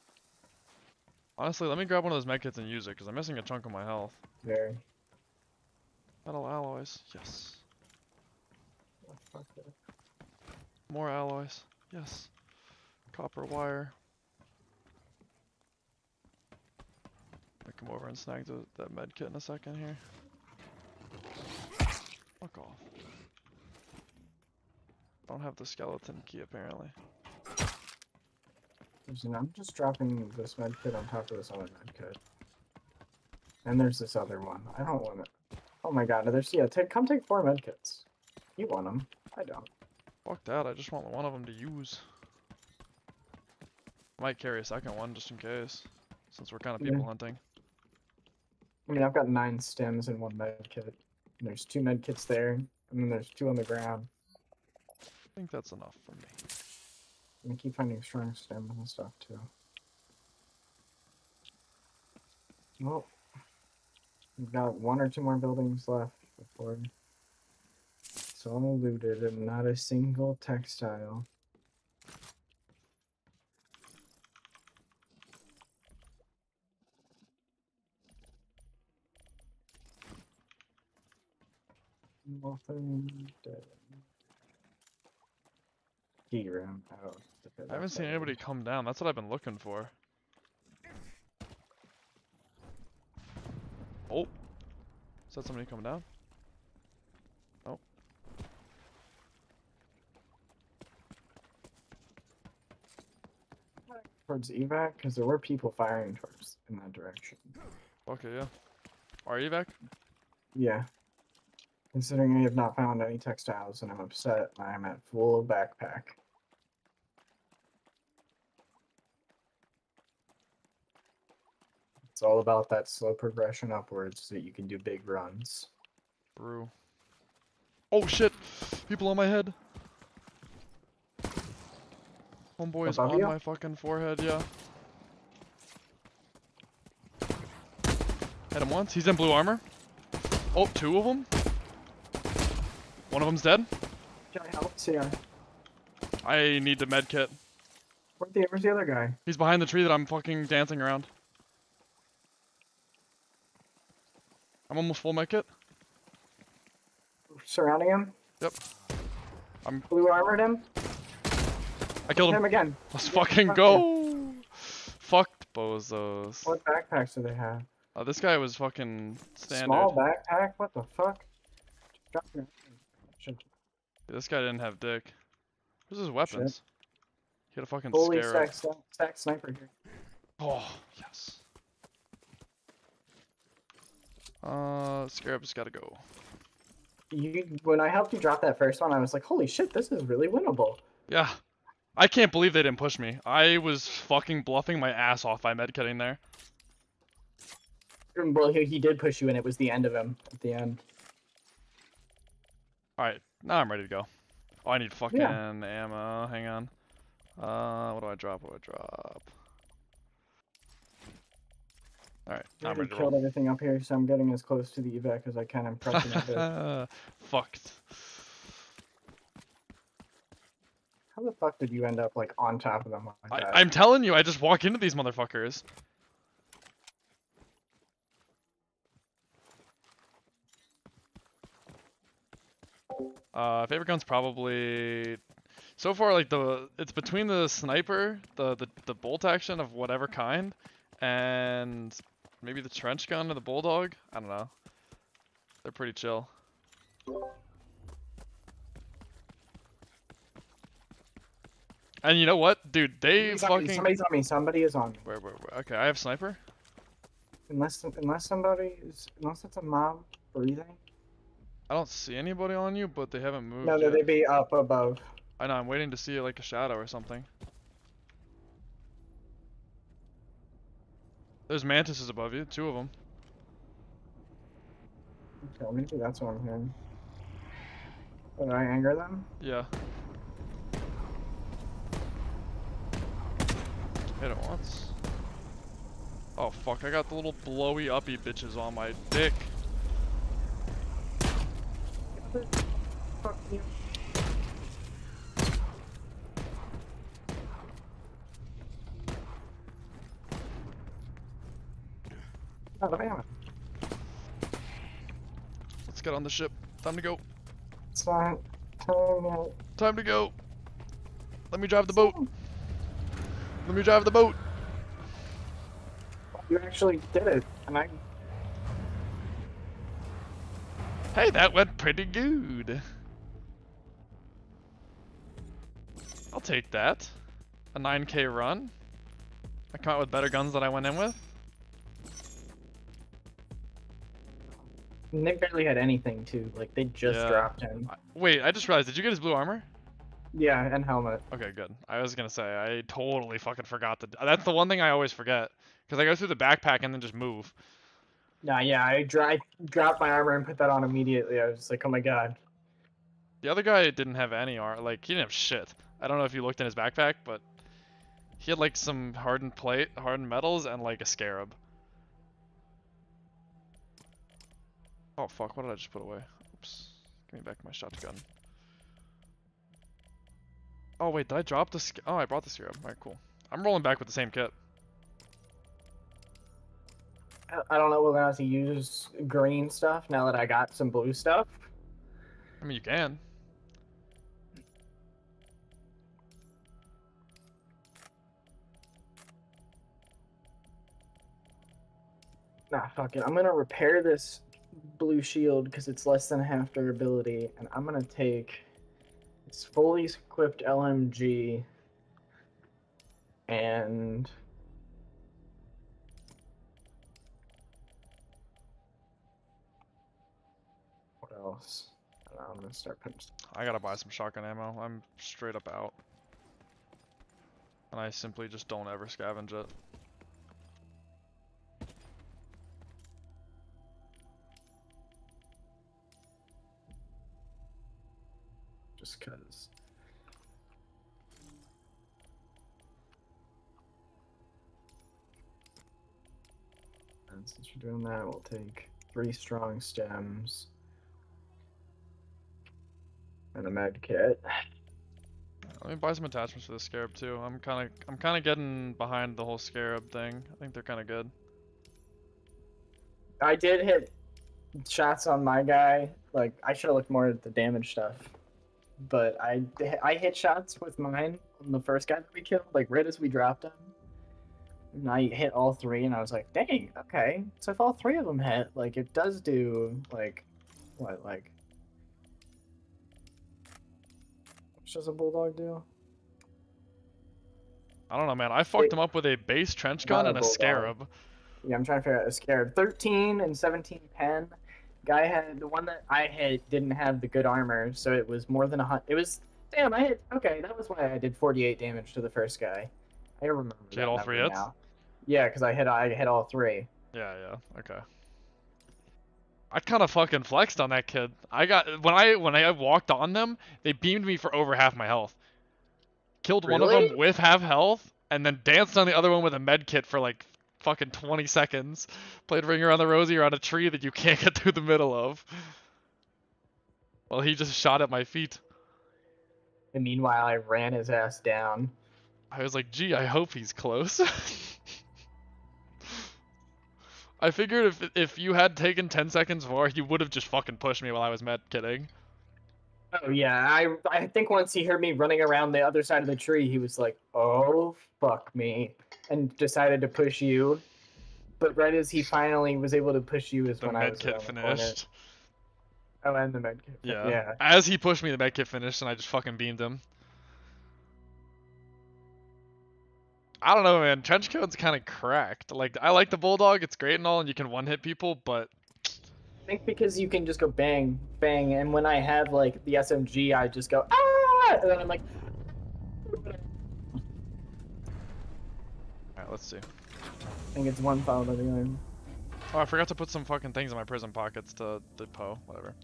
Honestly, let me grab one of those med kits and use it, because I'm missing a chunk of my health. Very. Metal alloys. Yes. Oh. More alloys. Yes. Copper wire. I come over and snag the, that med kit in a second here. Fuck off. Don't have the skeleton key apparently. Listen, I'm just dropping this med kit on top of this other med kit. And there's this other one. I don't want it. Oh my god, there's yeah. Take come take four med kits. You want them? I don't. Fuck that, I just want one of them to use. Might carry a second one just in case. Since we're kind of Yeah. people hunting. I mean, I've got nine stims and one med kit. There's two med kits there, and then there's two on the ground. I think that's enough for me. I'm keep finding strong stamina and stuff too. Well, we've got one or two more buildings left before it's all looted and not a single textile. Nothing I haven't seen anybody come down. That's what I've been looking for. Oh. Is that somebody coming down? Oh. towards evac because there were people firing towards in that direction. Okay, yeah. Are you back? Yeah. Considering I have not found any textiles and I'm upset, I'm at full backpack. It's all about that slow progression upwards so that you can do big runs. Brew. Oh shit! People on my head. Homeboy is on you? my fucking forehead, yeah. Hit him once. He's in blue armor. Oh, two of them. One of them's dead. Can I help? Yeah. I need the med kit. Where's the, where's the other guy? He's behind the tree that I'm fucking dancing around. I'm almost full med kit. Surrounding him? Yep. I'm- Blue armored him? I killed Him him. again. Let's fucking Fuck go. Fucked bozos. What backpacks do they have? Uh, this guy was fucking standard. Small backpack? What the fuck? Drop This guy didn't have dick. Where's his weapons? He had a fucking Holy scarab. stack, stack sniper here. Oh, yes. Uh, scarab's gotta go. You, when I helped you drop that first one, I was like, holy shit, this is really winnable. Yeah. I can't believe they didn't push me. I was fucking bluffing my ass off by medkitting there. Well, he, he did push you, and it was the end of him at the end. Alright, now I'm ready to go. Oh, I need fucking ammo. Hang on. Uh, what do I drop? What do I drop? Alright, I now I'm already ready to killed everything up here, so I'm getting as close to the evac as I can. I'm pressing. Fucked. How the fuck did you end up like on top of them like that? I'm telling you, I just walk into these motherfuckers. Uh, favorite gun's probably so far like the it's between the sniper, the the the bolt action of whatever kind, and maybe the trench gun or the bulldog. I don't know. They're pretty chill. And you know what, dude? They Somebody's on me, fucking. Somebody's on me. Somebody is on me. Where, where, where? Okay, I have sniper. Unless unless somebody is unless it's a mob breathing. I don't see anybody on you, but they haven't moved. No, no, yet. they'd be up above. I know. I'm waiting to see like a shadow or something. There's mantises above you, two of them. Okay, maybe that's what I'm hearing. Did I anger them? Yeah. Hit it once. Oh fuck! I got the little blowy uppy bitches on my dick. Fuck you. Out of ammo. Let's get on the ship. Time to go. It's not telling me. Time to go. Let me drive the boat. Let me drive the boat. You actually did it, and I. Hey, that went pretty good. I'll take that. A 9k run. I come out with better guns than I went in with. Nick barely had anything too. Like they just Yeah. dropped him. Wait, I just realized, did you get his blue armor? Yeah, and helmet. Okay, good. I was gonna say, I totally fucking forgot that. That's the one thing I always forget. Because I go through the backpack and then just move. Nah, yeah, I, I dropped my armor and put that on immediately. I was like, oh my god. The other guy didn't have any armor. Like he didn't have shit. I don't know if you looked in his backpack, but he had like some hardened plate, hardened metals, and like a scarab. Oh fuck! What did I just put away? Oops. Give me back my shotgun. Oh wait, did I drop the? Oh, I brought the scarab. Alright, cool. I'm rolling back with the same kit. I- don't know whether or not to use green stuff now that I got some blue stuff. I mean, you can. Nah, fuck it. I'm gonna repair this blue shield because it's less than half durability, and I'm gonna take this fully equipped LMG and what else? I'm gonna start putting. I gotta buy some shotgun ammo. I'm straight up out. And I simply just don't ever scavenge it. just cause. And since you're doing that, we'll take three strong stims and a med kit. Let me buy some attachments for the scarab too. I'm kind of I'm kind of getting behind the whole scarab thing. I think they're kind of good. I did hit shots on my guy. Like I should have looked more at the damage stuff, but I I hit shots with mine on the first guy that we killed. Like right as we dropped him, and I hit all three, and I was like, dang, okay. So if all three of them hit, like it does do like what like. What does a bulldog do? I don't know, man. I fucked It- him up with a base trench gun a and a bulldog. scarab. Yeah, I'm trying to figure out a scarab. 13 and 17 pen. Guy had the one that I hit didn't have the good armor, so it was more than a hundred. It was damn. I hit. Okay, that was why I did 48 damage to the first guy. I remember. Did hit all three hits? now. Yeah, because I hit. I hit all three. Yeah, yeah. Okay. I kind of fucking flexed on that kid. I got when I when I walked on them, they beamed me for over half my health. Killed one of them with half health, and then danced on the other one with a med kit for like fucking 20 seconds. Played Ring Around the Rosie around a tree that you can't get through the middle of. Well, he just shot at my feet. And meanwhile, I ran his ass down. I was like, gee, I hope he's close. I figured if if you had taken 10 seconds more, you would have just fucking pushed me while I was med kidding. Oh yeah, I I think once he heard me running around the other side of the tree, he was like, "Oh fuck me," and decided to push you. But right as he finally was able to push you is The when I med was kit around the corner. finished. Oh, and the med kit. Yeah. Yeah. As he pushed me, the med kit finished, and I just fucking beamed him. I don't know, man. Trench coat's kind of cracked. Like, I like the bulldog; it's great and all, and you can one hit people, but I think because you can just go bang, bang, and when I have like the SMG, I just go ah, and then I'm like, alright, let's see. I think it's one followed by the other. Oh, I forgot to put some fucking things in my prison pockets to the Poe, whatever.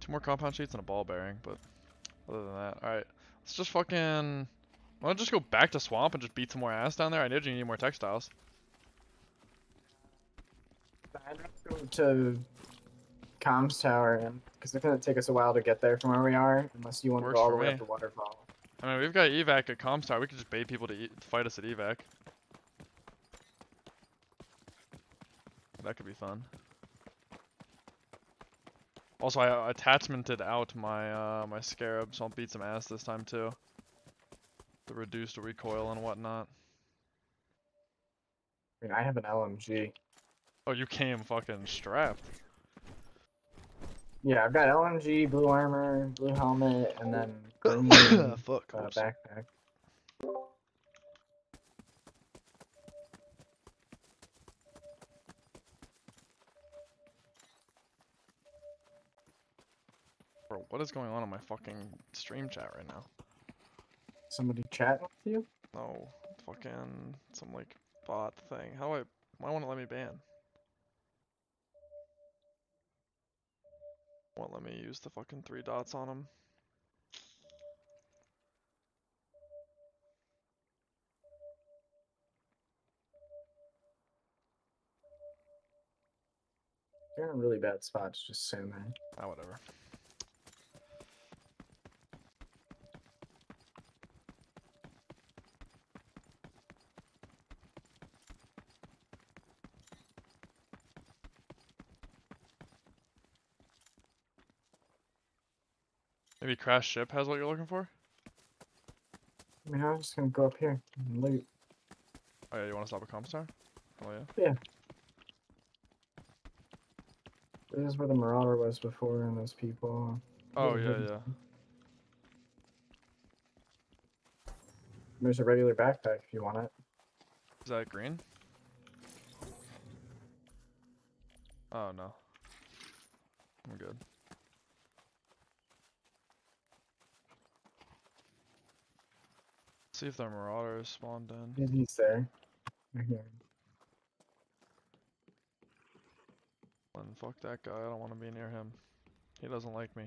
Two more compound sheets and a ball bearing, but other than that, alright. Let's just fucking. Wanna just go back to swamp and just beat some more ass down there? I know you need more textiles. I'd go to comms tower because it's gonna take us a while to get there from where we are, unless you want to go all the way me. up the waterfall. I mean, we've got evac at Comms Tower. We could just bait people to e fight us at evac. That could be fun. Also, I uh, attachmented out my uh, my scarab, so I'll beat some ass this time too. To reduce The reduced recoil and whatnot. I mean, I have an LMG. Oh, you came fucking strapped. Yeah, I've got LMG, blue armor, blue helmet, and then green Fuck. uh, backpack. What is going on in my fucking stream chat right now? Somebody chat with you? No, fucking some like bot thing. How do I? Why won't it let me ban? Won't let me use the fucking three dots on him. You're in a really bad spot to just zoom in. Ah, whatever. Maybe crash ship has what you're looking for? I mean, I'm just gonna go up here and loot. Oh yeah, you want to stop a comp star? Oh yeah. Yeah. This is where the Marauder was before, and those people. Oh Yeah, yeah, yeah. There's a regular backpack if you want it. Is that green? Oh no. I'm good. See if the marauders spawned in. Yeah, he's there. Right here. And fuck that guy, I don't want to be near him. He doesn't like me.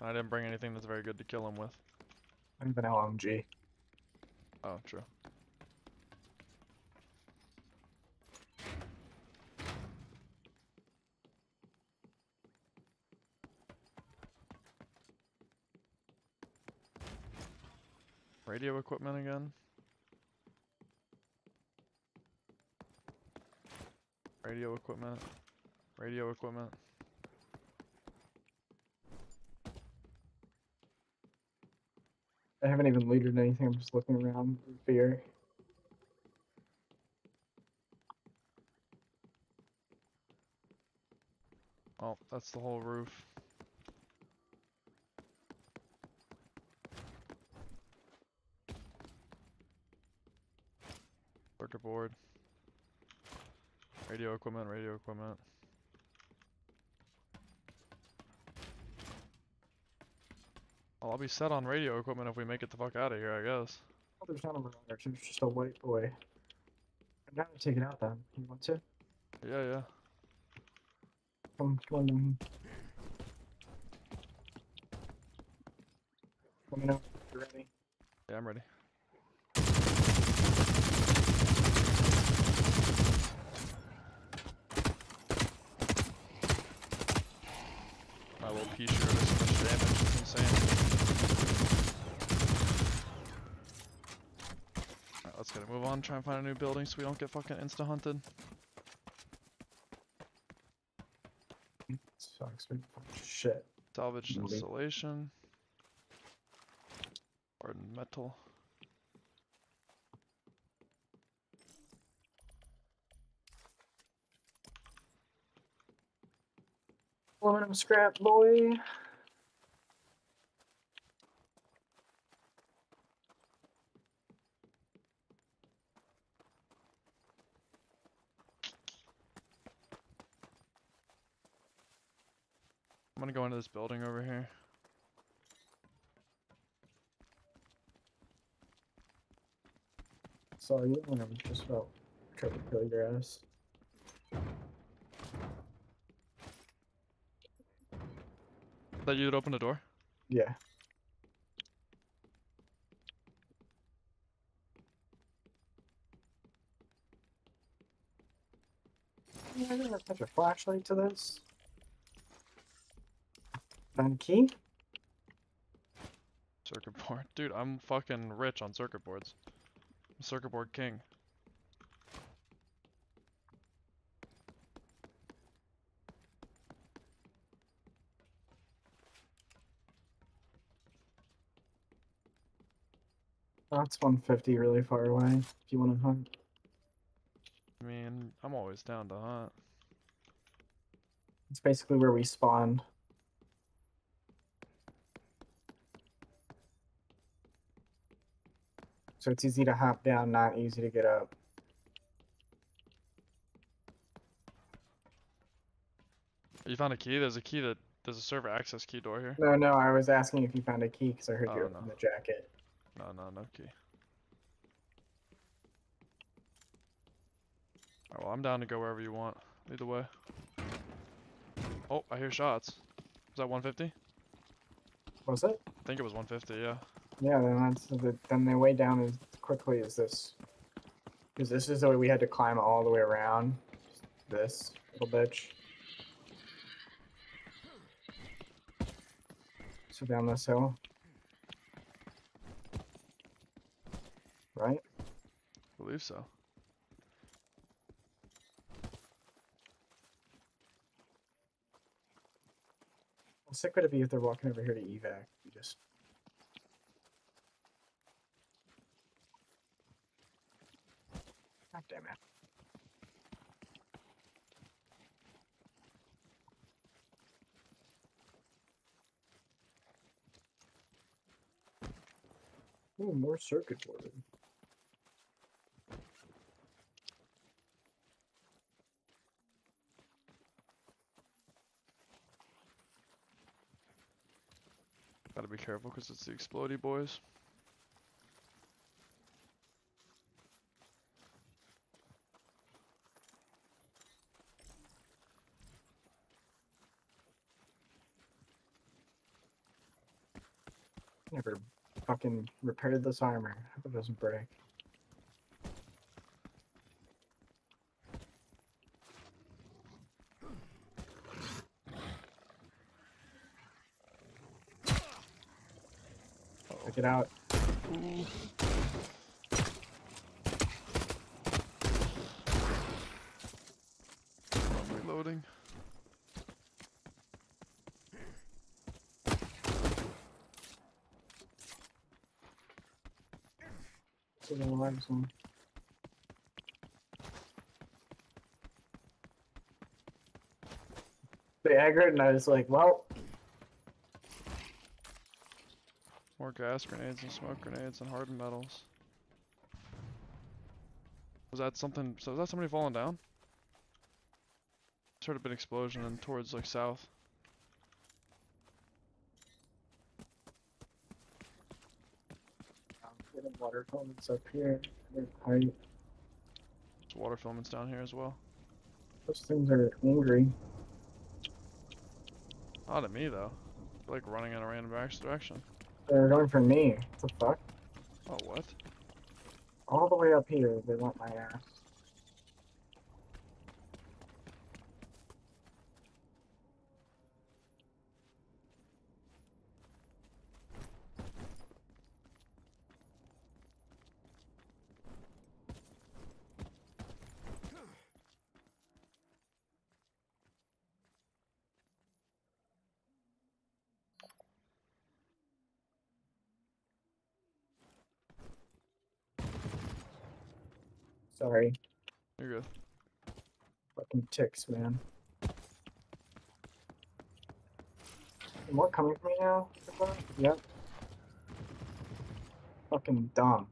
I didn't bring anything that's very good to kill him with. I have an LMG. Oh, true. Radio equipment again. Radio equipment. Radio equipment. I haven't even looted anything. I'm just looking around for beer. Oh, that's the whole roof. Circuit board. Radio equipment, radio equipment. Well, I'll be set on radio equipment if we make it the fuck out of here, I guess. Oh, there's not a Marauder. There's just a white boy. I'm down to take it out then. You want to? Yeah, yeah. Come, come on. Let me know if you're ready. Yeah, I'm ready. My little pea shooter does so much damage, it's insane. Alright, let's get a on, try and find a new building so we don't get fucking insta-hunted. Sucks. Shit. Salvaged Moving. insulation. Hardened metal. Aluminum scrap boy. Gonna go into this building over here. Sorry, I'm just about trying to kill your ass. That you'd open the door? Yeah. Yeah, I'm gonna attach a flashlight to this. Key? Circuit board. Dude, I'm fucking rich on circuit boards. I'm circuit board king. That's 150 really far away if you want to hunt. I mean, I'm always down to hunt. It's basically where we spawned. So it's easy to hop down, not easy to get up. You found a key? There's a key that there's a server access key door here. No, no, I was asking if you found a key because I heard oh, you Oh, open no. the jacket. No, no, no key. Alright, well, I'm down to go wherever you want. Lead the way. Oh, I hear shots. Was that 150? What Was it? I think it was 150, yeah. Yeah, then that's the, then the way down as quickly as this. Because this is the way we had to climb all the way around. This little bitch. So down this hill. Right? I believe so. How sick would it be if they're walking over here to evac? You just. God damn it. Ooh, more circuit board. Gotta be careful because it's the explodey boys. Never fucking repaired this armor. Hope it doesn't break. Check it out. I'm reloading. So the lives one. They aggroed and I was like, well, More gas grenades and smoke grenades and hardened metals. Was that something? So was that somebody falling down? Sort of an explosion and towards like south. I'm getting water filaments up here. They're height. There's water filaments down here as well. Those things are angry. Not at me though. They're, like running in a random direction. They're going for me. What the fuck? Oh what? All the way up here, they want my ass. Sorry. You're good. Fucking ticks, man. More coming for me now? Yep. Fucking dumb.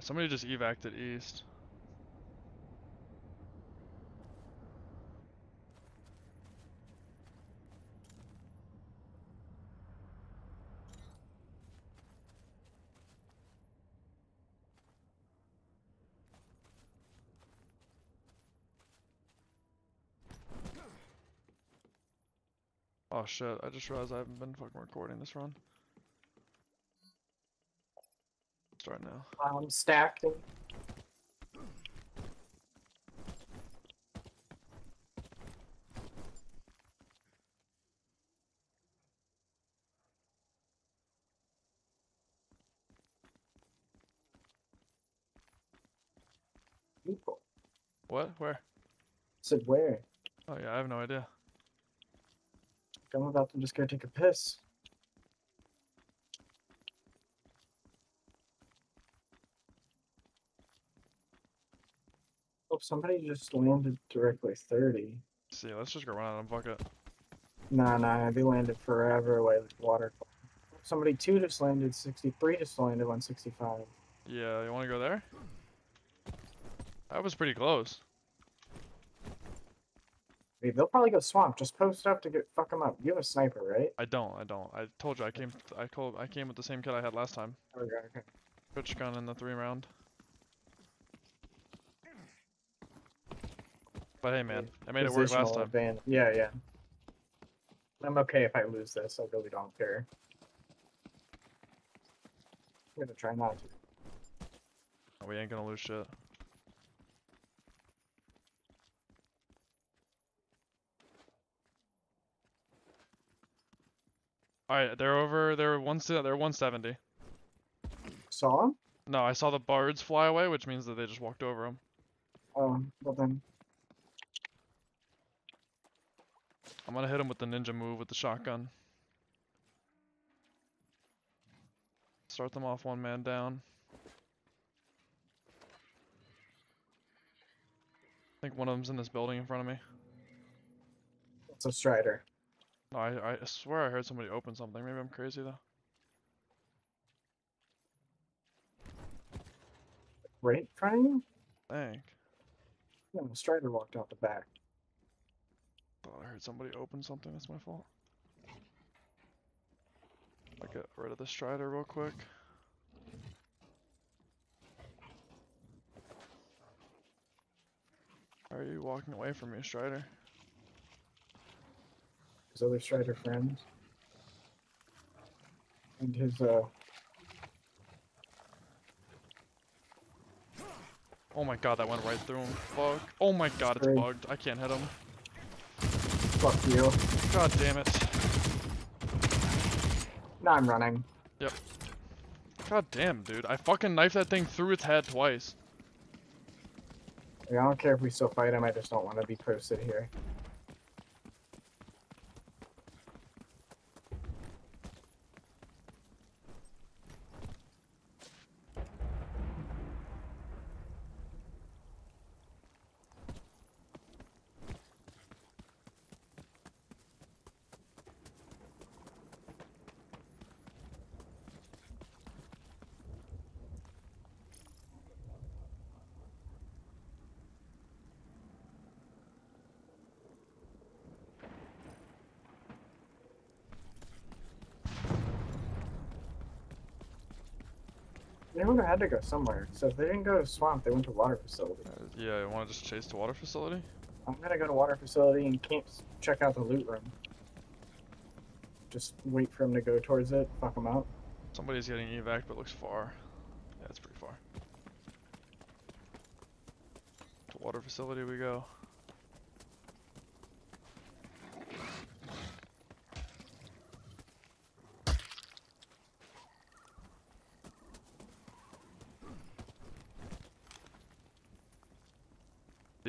Somebody just evac'd it east. Oh shit, I just realized I haven't been fucking recording this run. Start now. I'm stacked. People. What? Where? Said where? Oh yeah, I have no idea. I'm about to just go take a piss. Oh, somebody just landed directly 30. see, let's just go run out and fuck it. Nah, nah, they landed forever away with water. Somebody two just landed 63, just landed 165. Yeah, you wanna go there? That was pretty close. They'll probably go swamp. Just post up to get fuck them up. You have a sniper, right? I don't. I don't. I told you I came. I told. I came with the same kit I had last time. Okay, okay. Gun in the three round. But hey, man, I made it work last time. advan- Yeah, yeah. I'm okay if I lose this. I really don't care. I'm gonna try not to. We ain't gonna lose shit. Alright, they're over. They're one. They're 170. Saw him? No, I saw the birds fly away, which means that they just walked over them. Oh, well then. I'm gonna hit him with the ninja move with the shotgun. Start them off one man down. I think one of them's in this building in front of me. It's a strider. No, I, I swear I heard somebody open something. Maybe I'm crazy though. Right in front of you? Dang. Yeah, the strider walked out the back. Thought I heard somebody open something. That's my fault. I get rid of the strider real quick. Why are you walking away from me, Strider? His other strider friends. And his, uh, Oh my god, that went right through him. Fuck. Oh my god, it's bugged. I can't hit him. fuck you. God damn it. Now I'm running. Yep. God damn, dude. I fucking knifed that thing through its head twice. I don't care if we still fight him, I just don't want to be posted here. Had to go somewhere. So if they didn't go to swamp, they went to water facility. Uh, yeah, you wanna just chase the water facility? I'm gonna go to water facility and camp, check out the loot room. Just wait for him to go towards it, fuck him out. Somebody's getting evac, but looks far. Yeah, it's pretty far. To water facility we go.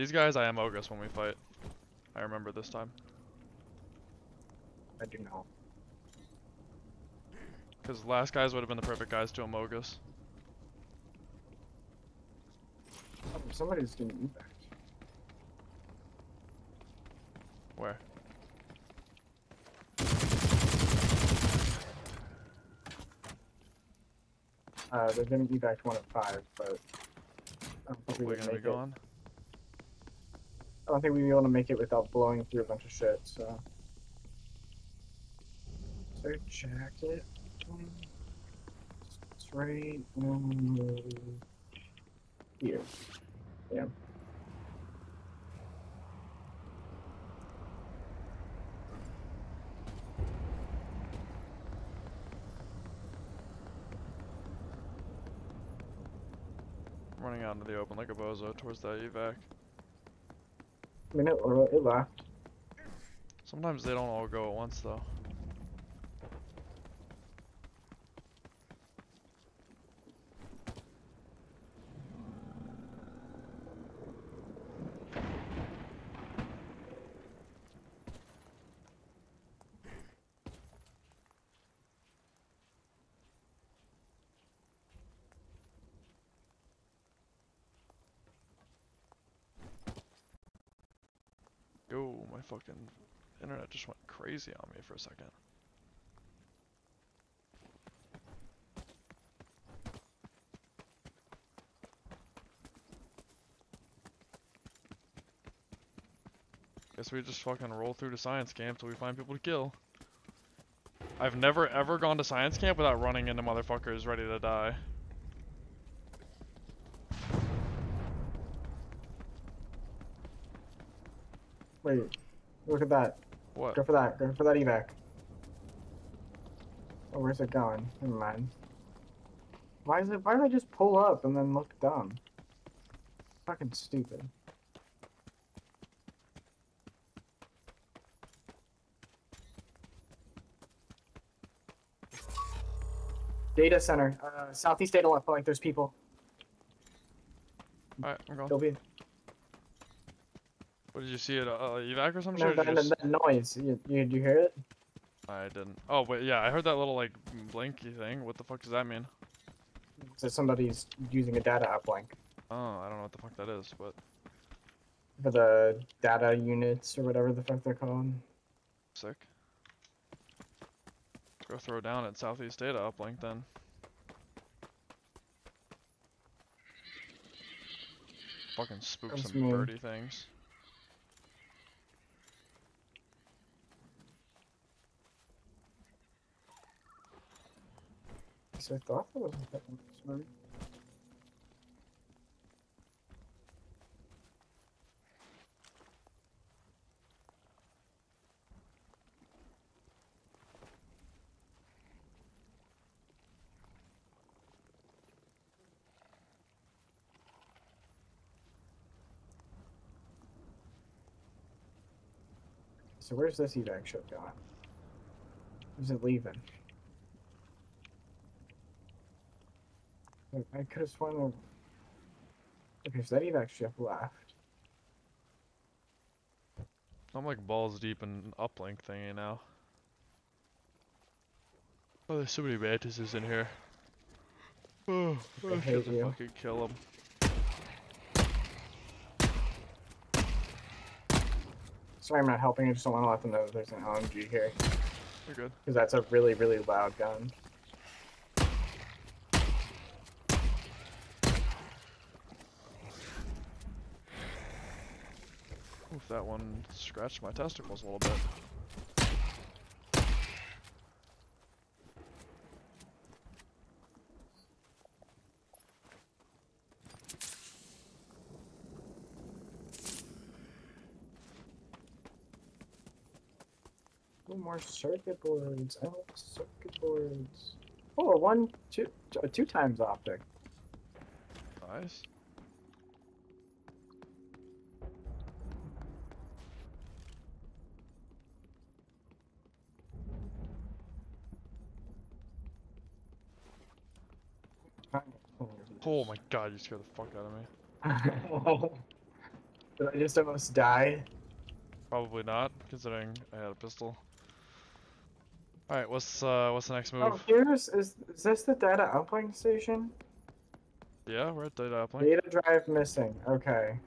These guys Amogus when we fight. I remember this time. I do know. Because last guys would have been the perfect guys to Amogus. Oh, somebody's getting evac. Where? Uh, they're getting evac one at five, but I don't think we We're would gonna be it. gone. I don't think we'd be able to make it without blowing through a bunch of shit. So, so jacket. It's right here. Yeah. Running out into the open like a bozo towards that evac. I mean, it, it left. Sometimes they don't all go at once though. Yo, my fucking internet just went crazy on me for a second. Guess we just fucking roll through to science camp till we find people to kill. I've never ever gone to science camp without running into motherfuckers ready to die. Wait, look at that. What? Go for that. Go for that evac. Oh, where's it going? Never mind. Why is it? Why did I just pull up and then look dumb? Fucking stupid. Data center, uh, southeast data left flank. There's people. Alright, I'm going. They'll be What did you see it? uh, evac or something? no, that, just- that noise. You, you, did you hear it? I didn't. Oh wait, yeah, I heard that little like blinky thing. What the fuck does that mean? So somebody's using a data uplink Oh, I don't know what the fuck that is, but for the data units or whatever the fuck they're called. sick. Go throw down at Southeast Data uplink then. Fucking spook That's some me. birdie things. So where's this evac ship going? Where's it leaving? I could have sworn. the- Okay, so that evac ship left. I'm like balls deep in uplink thingy now. Oh, there's so many mantises in here. Oh, I hate to you. fucking kill them. Sorry, I'm not helping. I just don't want to let them know that there's an LMG here You're good. because that's a really, really loud gun. Oof, that one scratched my testicles a little bit. More circuit boards. I want circuit boards. Oh, a one, two, two times optic. Nice. Oh my god, you scared the fuck out of me. Did I just almost die? Probably not, considering I had a pistol. Alright, what's uh what's the next move? Oh, here's is is this the data uplink station? Yeah, we're at data uplink. Data drive missing. Okay.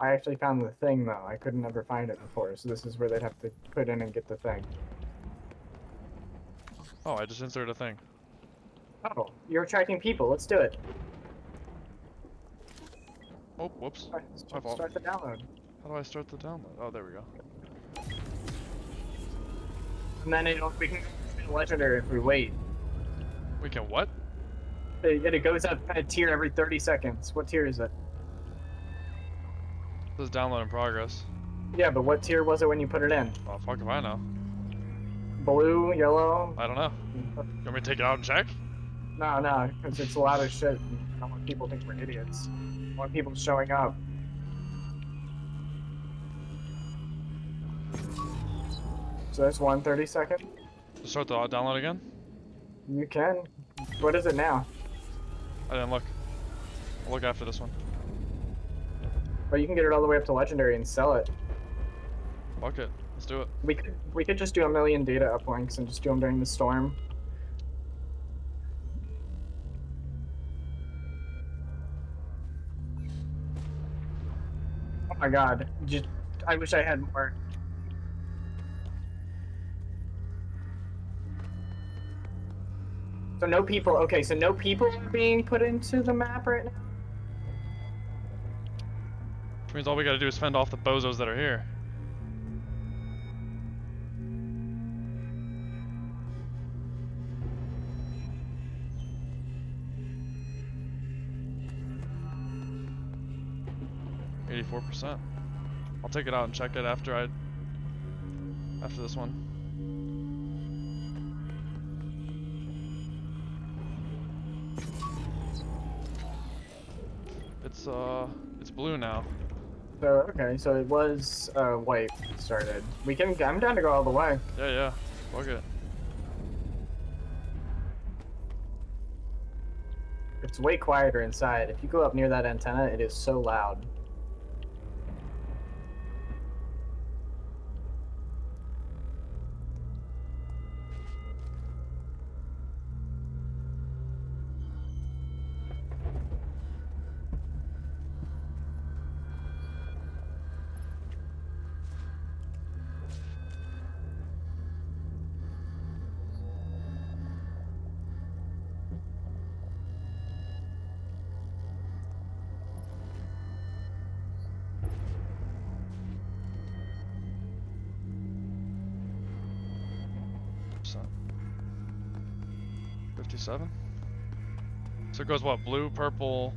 I actually found the thing though. I couldn't ever find it before, so this is where they'd have to put in and get the thing. Oh, I just inserted a thing. Oh, you're attracting people. Let's do it. Oh, whoops. Start, My start the download. How do I start the download? Oh, there we go. And then it'll we can go legendary if we wait. We can what? It, it goes up a tier every 30 seconds. What tier is it? It says download in progress. Yeah, but what tier was it when you put it in? Oh, fuck if I know. Blue, yellow? I don't know. You want me to take it out and check? No, no, because it's a lot of shit. I don't want people to think we're idiots. I want people showing up. So that's one 30 second. Start the download again? You can. What is it now? I didn't look. I'll look after this one. But you can get it all the way up to legendary and sell it. Fuck it. Let's do it. We could we could just do a million data uplinks and just do them during the storm. My god! Just I wish I had more. So no people. Okay, so no people are being put into the map right now. Do means all we gotta do is fend off the bozos that are here. Eighty-four percent. I'll take it out and check it after I after this one. It's uh it's blue now. So okay, so it was uh, white started. We can. I'm down to go all the way. Yeah, yeah. Fuck it. It's way quieter inside. If you go up near that antenna, it is so loud. Goes what? Blue, purple,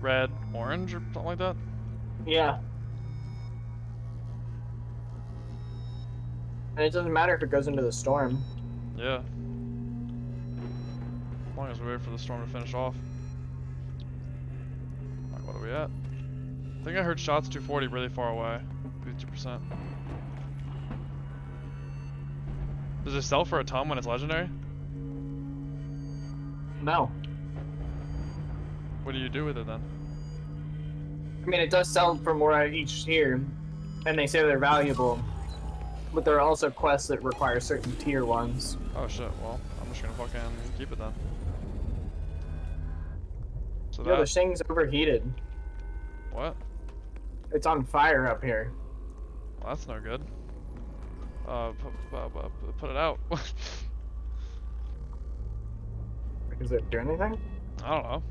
red, orange, or something like that. Yeah. And it doesn't matter if it goes into the storm. Yeah. As long as we wait for the storm to finish off. What are we at? I think I heard shots 240 really far away. 52%. Does it sell for a ton when it's legendary? No. What do you do with it then? I mean, it does sell for more each tier, and they say they're valuable. But there are also quests that require certain tier ones. Oh shit, well, I'm just gonna fucking keep it then. So the that, thing's overheated. what? It's on fire up here. Well, that's no good. Uh, pu- pu- pu- put it out. Does it do anything? I don't know.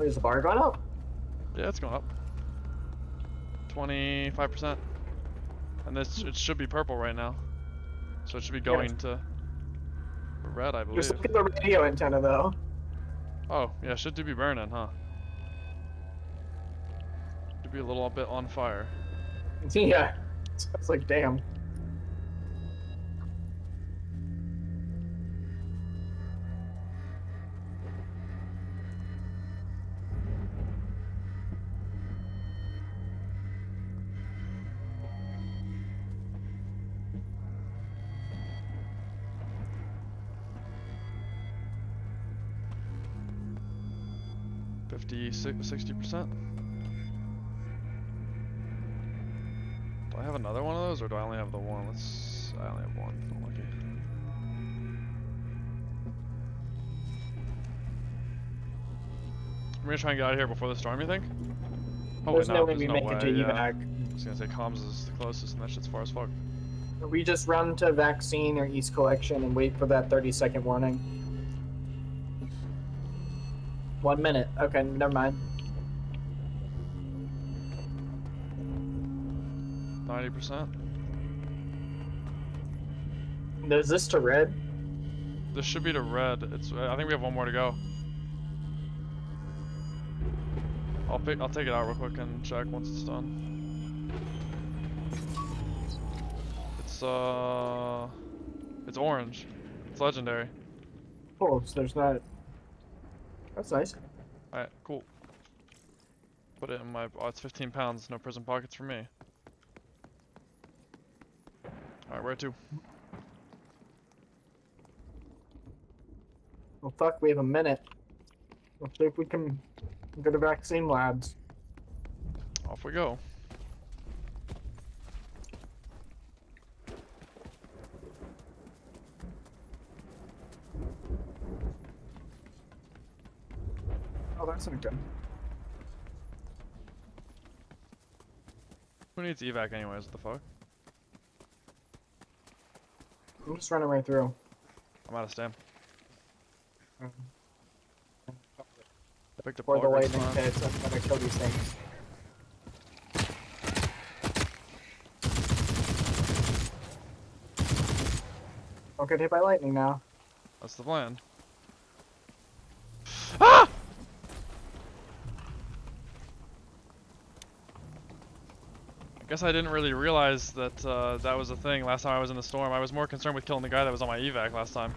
Wait, is the bar going up? Yeah, it's going up. 25%. And this it should be purple right now. So it should be going to red, I believe. Just look at the radio antenna, though. Oh, yeah, should do be burning, huh? Should be a little bit on fire. yeah. It's like, damn. Fifty, sixty percent. Do I have another one of those, or do I only have the one? Let's. I only have one. I'm lucky. I'm gonna try and get out of here before the storm. You think? Oh, There's wait, no way we no make way, it to yeah. evac. I was gonna say comms is the closest, and that shit's far as fuck. We just run to vaccine or East Collection and wait for that 30 second warning. One minute. Okay, never mind. Ninety percent. Is this to red? This should be to red. It's. I think we have one more to go. I'll pick. I'll take it out real quick and check once it's done. It's uh. It's orange. It's legendary. Oh, so there's not. That's nice. Alright, cool. Put it in my. Oh, it's 15 pounds. No prison pockets for me. Alright, where to? Well, fuck, we have a minute. Let's see if we can go to vaccine labs. Off we go. Oh, that's not good. Who needs evac anyways? What the fuck? I'm just running right through. I'm out of stam. I mm-hmm. picked up For the lightning spawn. pits, I'm gonna kill these things. Don't get hit by lightning now. That's the plan. Guess I didn't really realize that uh, that was a thing last time I was in the storm. I was more concerned with killing the guy that was on my evac last time.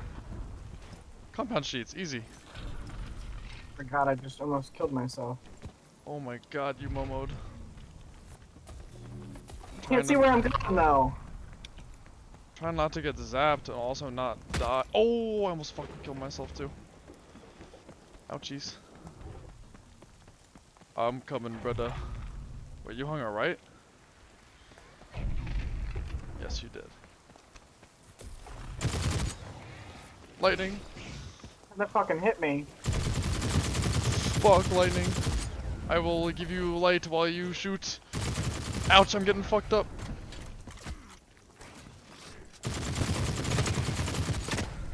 Compound sheets, easy. Oh god, I just almost killed myself. Oh my god, you momoed. Can't see where I'm going though. Trying not to get zapped and also not die. Oh, I almost fucking killed myself too. Ouchies. I'm coming, brother. Wait, you hung a right? Yes, you did. Lightning. That fucking hit me. Fuck, lightning. I will give you light while you shoot. Ouch, I'm getting fucked up.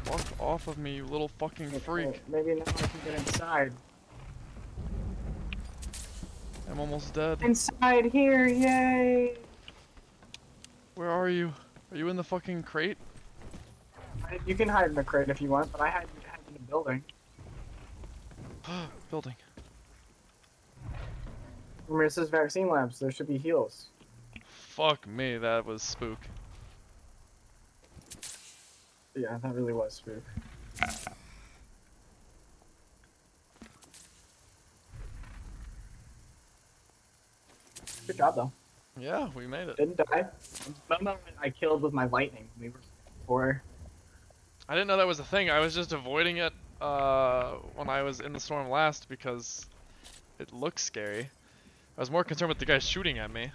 Fuck off of me, you little fucking freak. Maybe now I can get inside. I'm almost dead. Inside here, yay! Where are you? Are you in the fucking crate? I- You can hide in the crate if you want, but I hide, hide in the building. Building. Remember, this is vaccine labs. There should be heals. Fuck me, that was spook. Yeah, that really was spook. Good job, though. Yeah, we made it. Didn't die. Momo I killed with my lightning. We were four. I didn't know that was a thing. I was just avoiding it uh, when I was in the storm last because it looks scary. I was more concerned with the guy shooting at me.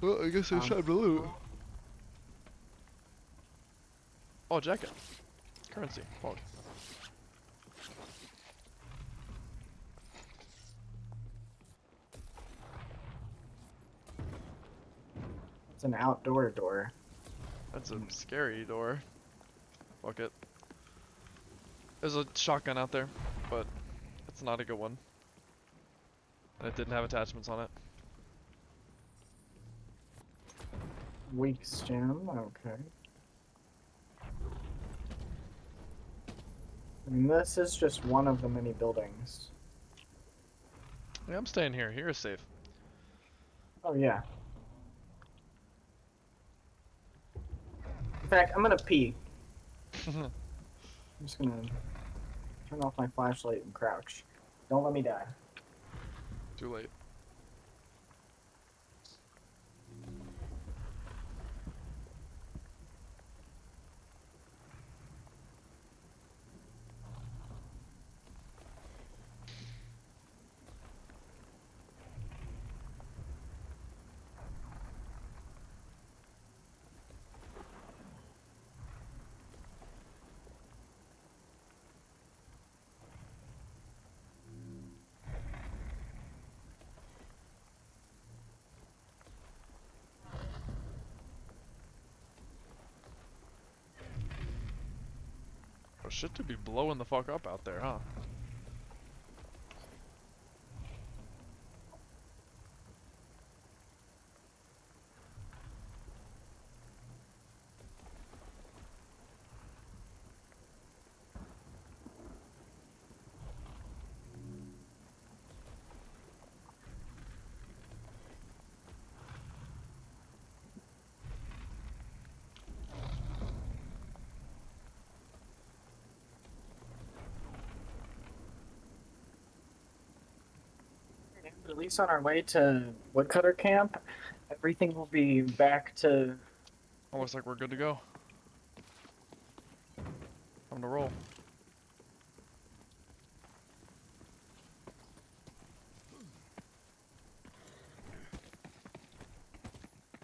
Well, I guess Um, time to loot. Oh, jacket. Currency. Fuck. It's an outdoor door. That's a scary door. Fuck it. There's a shotgun out there, but it's not a good one. And it didn't have attachments on it. Weak gem. Okay. This is just one of the many buildings. Yeah, I'm staying here. Here is safe. Oh yeah. In fact, I'm gonna pee. I'm just gonna turn off my flashlight and crouch. Don't let me die. Too late. Shit to be blowing the fuck up out there, huh? Least on our way to Woodcutter Camp, everything will be back to Almost like we're good to go. Time to roll.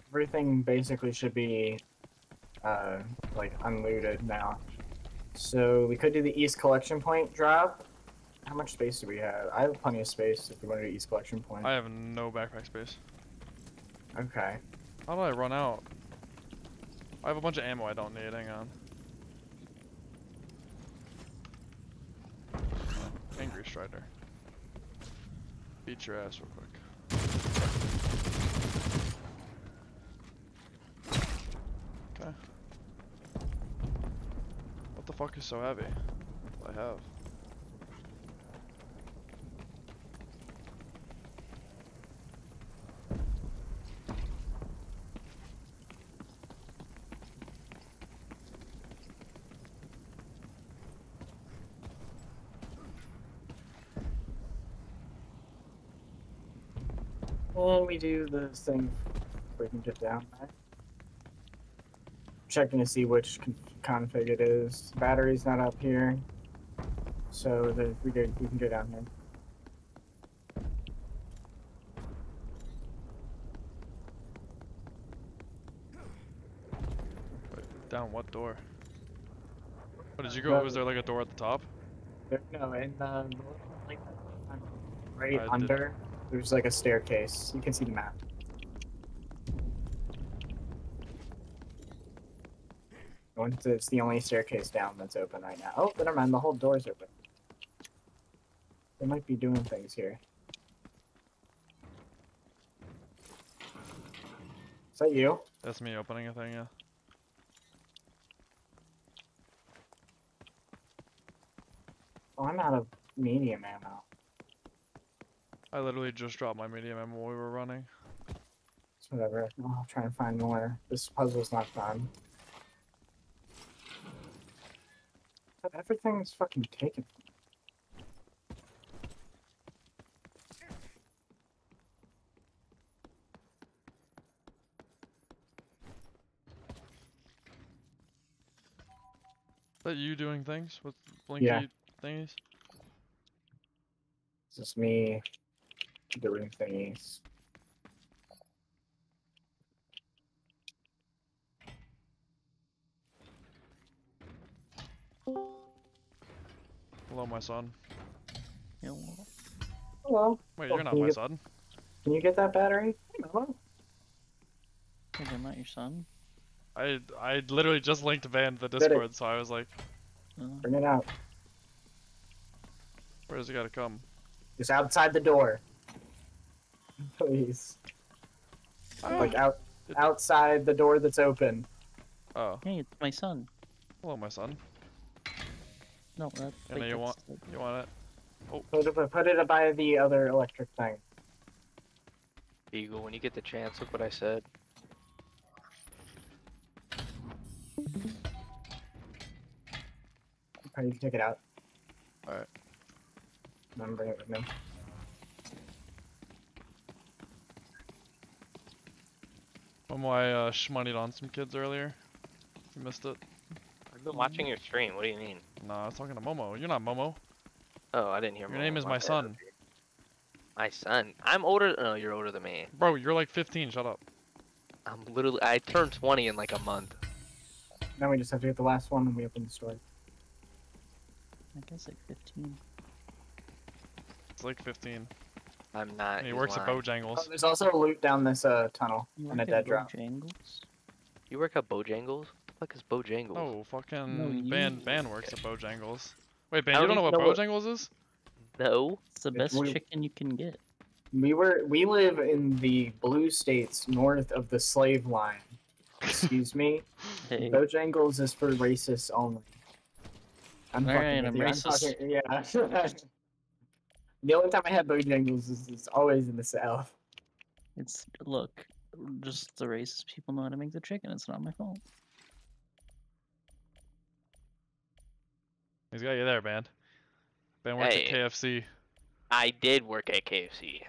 everything basically should be uh like unlooted now. So we could do the East Collection Point drop. How much space do we have? I have plenty of space if we want to East Collection Point. I have no backpack space. Okay. How do I run out? I have a bunch of ammo I don't need, hang on. Angry Strider. Beat your ass real quick. Okay. What the fuck is so heavy? I have? And we do this thing we can get down there. Checking to see which config it is. Battery's not up here. So the, we, we can go down here. Wait, down what door? What did you go? Uh, Was there like a door at the top? There, no, in the like, right I did- under, there's like a staircase. You can see the map. It's the only staircase down that's open right now. Oh, never mind. The whole door's open. They might be doing things here. Is that you? That's me opening a thing, yeah. Oh, I'm out of medium ammo. I literally just dropped my medium ammo while we were running. It's whatever. I'll try and find more. This puzzle's not fun. But everything's fucking taken. Is that you doing things with blinky Yeah. thingies? It's just me doing thingies. Hello, my son. Yeah, well, Hello. Wait, Oh, you're not my get- son. Can you get that battery? Hey, Mama. is that not your son? I I literally just linked Van to the Discord, so I was like, Bring it out. where does it gotta come? Just outside the door. Please. Ah. Like out outside the door that's open. Oh, hey, it's my son. hello, my son. No, that. And like, you want- that's- You want it? Oh. Put it, put it by the other electric thing. Eagle, when you get the chance, look what I said. Okay, you can take it out. Alright. Then bring it with me. Momo, I uh, shmoneyed on some kids earlier. You missed it? I've been watching your stream. What do you mean? Nah, I was talking to Momo. You're not Momo. Oh, I didn't hear. Your name is my my bad. son. My son. I'm older. No, you're older than me. Bro, you're like 15. Shut up. I'm literally. I turned 20 in like a month. Now we just have to get the last one and we open the store. I guess like 15. It's like 15. I'm not. He he's works at lying. Oh, Bojangles. there's also a loot down this uh, tunnel You and a dead at drop. Bojangles? You work at Bojangles? What the fuck is Bojangles? No, fucking you- Ban Ban works at Bojangles. Wait, Ban, you don't don't know what even know Bojangles is? No. It's the best we- chicken you can get. We were we live in the blue states north of the slave line. Excuse me. Hey, Bojangles is for racists only. I'm fucking Alright, with I'm you. racist. talking- yeah. the only time I had Bojangles is, is always in the south. it's look, just the racist people know how to make the chicken. It's not my fault. He's got you there, Ban. Ban works Hey. at KFC. I did work at KFC.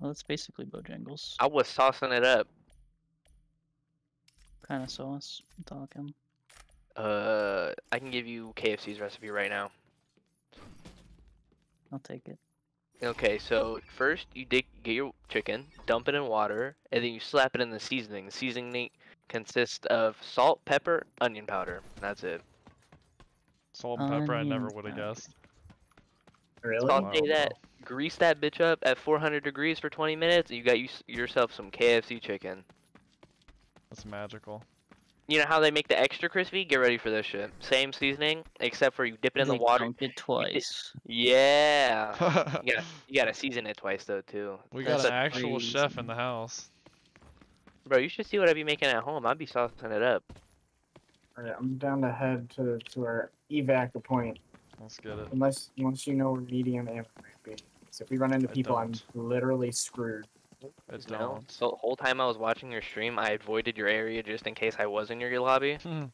Well, that's basically Bojangles. I was saucing it up. Kind of sauce. I'm talking. Uh, I can give you KFC's recipe right now. I'll take it. Okay, so oh. first you dig, get your chicken, dump it in water, and then you slap it in the seasoning. The seasoning consists of salt, pepper, onion powder. That's it. Salt and pepper, I never would have guessed. Really? I'll Wow, that. grease that bitch up at 400 degrees for 20 minutes, and you got you, yourself some KFC chicken. That's magical. You know how they make the extra crispy? Get ready for this shit. Same seasoning, except for you dip it in the water. dunk it twice. Yeah. You gotta, you gotta season it twice though too. we That's got an a actual chef in the house. Bro, you should see what I'd be making at home. I'd be saucing it up. Alright, I'm down to head to, to our evac point. Let's get it. Unless unless you know where medium ammo might be. So if we run into I people, I'm literally screwed. I No. don't. So the whole time I was watching your stream, I avoided your area just in case I was in your lobby. Hmm.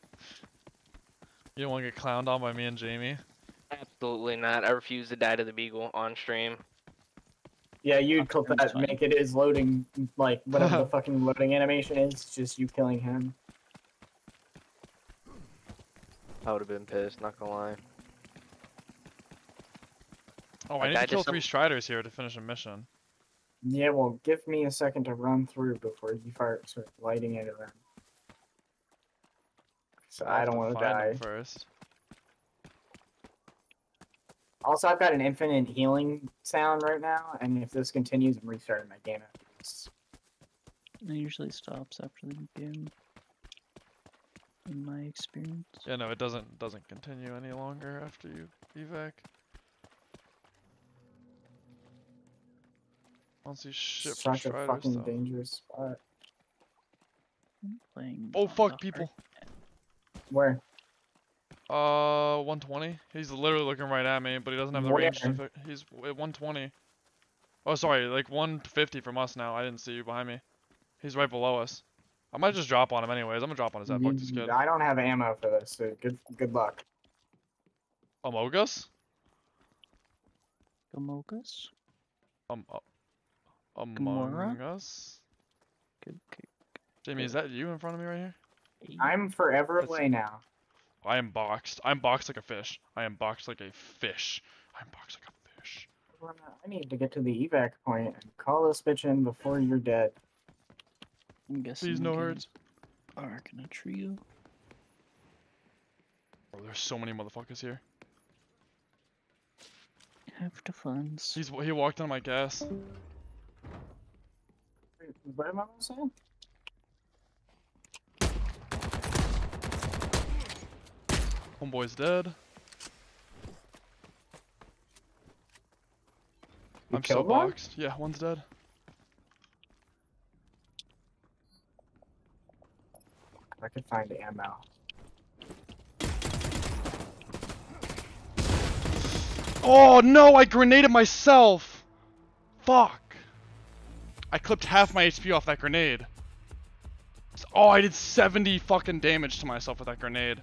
you don't want to get clowned on by me and Jamie? Absolutely not. I refuse to die to the beagle on stream. Yeah, you'd Okay, clip that's that, fine. make it is loading, like whatever the fucking loading animation is, just you killing him. I would have been pissed. Not gonna lie. Oh, I Like, need I to kill just don't- three Striders here to finish a mission. Yeah, well, give me a second to run through before you start start lighting it around. So I'll I don't want to find die. first. Also, I've got an infinite healing sound right now, and if this continues, I'm restarting my game. It usually stops after the game. In my experience. Yeah, no, it doesn't doesn't continue any longer after you evac. Once you ship Such a fucking though. dangerous spot. Playing Oh fuck, the people. Where? Uh, 120. He's literally looking right at me, but he doesn't have the range. To he's at 120. Oh, sorry, like 150 from us now. I didn't see you behind me. He's right below us. I might just drop on him anyways. I'm gonna drop on his head. Fuck this kid. I don't have ammo for this, so good good luck. Amogus? Gamogas? Um, uh, among Gamora? us? Good, good. Jamie, is that you in front of me right here? I'm forever That's- away now. I am boxed. I'm boxed like a fish. I am boxed like a fish. I'm boxed like a fish. I need to get to the evac point and call this bitch in before you're dead. I'm guessing Please, no you herds. guys Are in a trio. Bro, there's so many motherfuckers here. Have to funds. He's he walked on my gas. Wait, What am I saying? Homeboy's dead. You I'm so one? boxed. Yeah, one's dead. I could find ammo. Oh no, I grenaded myself! Fuck. I clipped half my HP off that grenade. Oh, I did 70 fucking damage to myself with that grenade.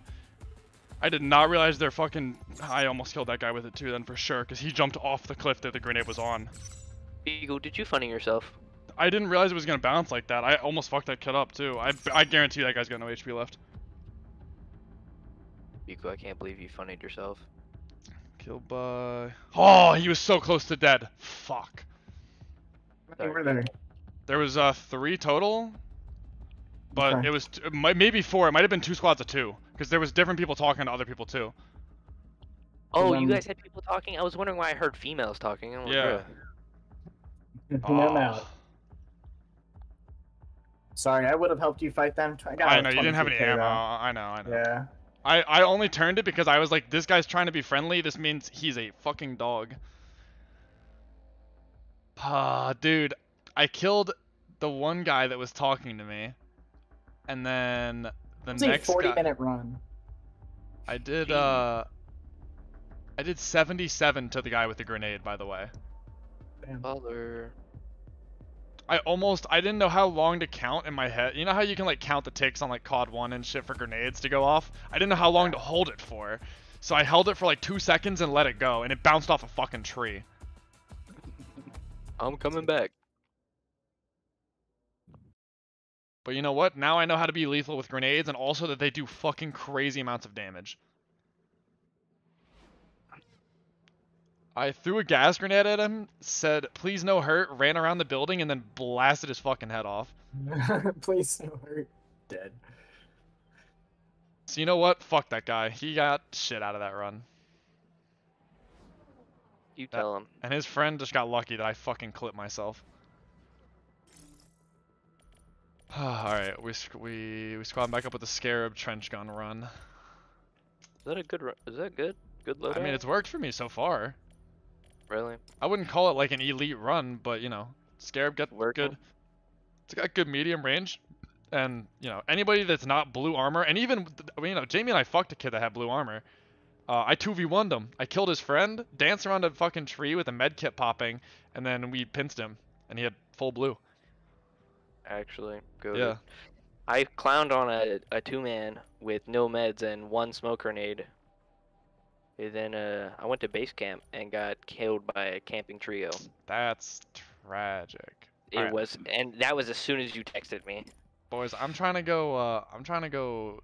I did not realize they're fucking... I almost killed that guy with it too then for sure, because he jumped off the cliff that the grenade was on. Beagle, did you funny yourself? I didn't realize it was gonna bounce like that. I almost fucked that kid up too. I, I guarantee that guy's got no HP left. Beagle, I can't believe you funnied yourself. Killed by... Oh, he was so close to dead. Fuck. How many were there? There was uh three total, but Okay. it was t- might, maybe four. It might have been two squads of two because there was different people talking to other people too. Oh, then- you guys had people talking? I was wondering why I heard females talking. I'm Yeah. bruh. no, Oh. no. Sorry, I would have helped you fight them. I, got I know you didn't have any ammo. though. I know, I know. Yeah. I I only turned it because I was like, this guy's trying to be friendly. This means he's a fucking dog. Ah, dude, I killed the one guy that was talking to me, and then the It's a next 40 guy. minute run. I did Jeez. uh. I did 77 to the guy with the grenade, by the way. Damn. Baller. I almost I didn't know how long to count in my head. You know how you can like count the ticks on like COD 1 and shit for grenades to go off? I didn't know how long to hold it for. So I held it for like 2 seconds and let it go and it bounced off a fucking tree. I'm coming back. But you know what? Now I know how to be lethal with grenades and also that they do fucking crazy amounts of damage. I threw a gas grenade at him, said please no hurt, ran around the building and then blasted his fucking head off. Please no hurt. Dead. So you know what? Fuck that guy. He got shit out of that run. You tell him. And his friend just got lucky that I fucking clipped myself. Alright, we, we we squad back up with the Scarab trench gun run. Is that a good? run? Is that good? Good loadout. I mean, it's worked for me so far. really. I wouldn't call it like an elite run, but you know, Scarab Working. good. It's got good medium range, and you know anybody that's not blue armor, and even I mean, you know Jamie and I fucked a kid that had blue armor. Uh, I 2v1'd him. I killed his friend, danced around a fucking tree with a med kit popping, and then we pinched him, and he had full blue. Actually, good. Yeah. I clowned on a, a two man with no meds and one smoke grenade. And then uh, I went to base camp and got killed by a camping trio. That's tragic. It Alright. was, and that was as soon as you texted me. Boys, I'm trying to go. Uh, I'm trying to go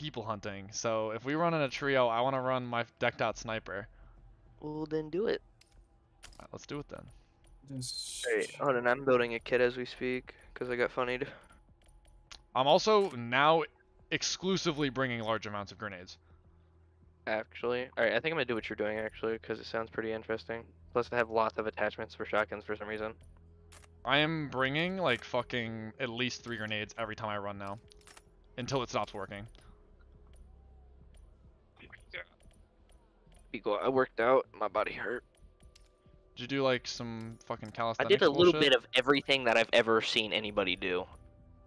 people hunting. So if we run in a trio, I want to run my decked out sniper. Well, then do it. Alright, let's do it then. Just... Alright, hold on. I'm building a kit as we speak because I got funnied. I'm also now exclusively bringing large amounts of grenades. Actually, alright. I think I'm gonna do what you're doing actually because it sounds pretty interesting. Plus, I have lots of attachments for shotguns for some reason. I am bringing like fucking at least three grenades every time I run now, until it stops working. Eagle, I worked out. My body hurt. Did you do like some fucking calisthenics? I did a little bullshit? bit of everything that I've ever seen anybody do.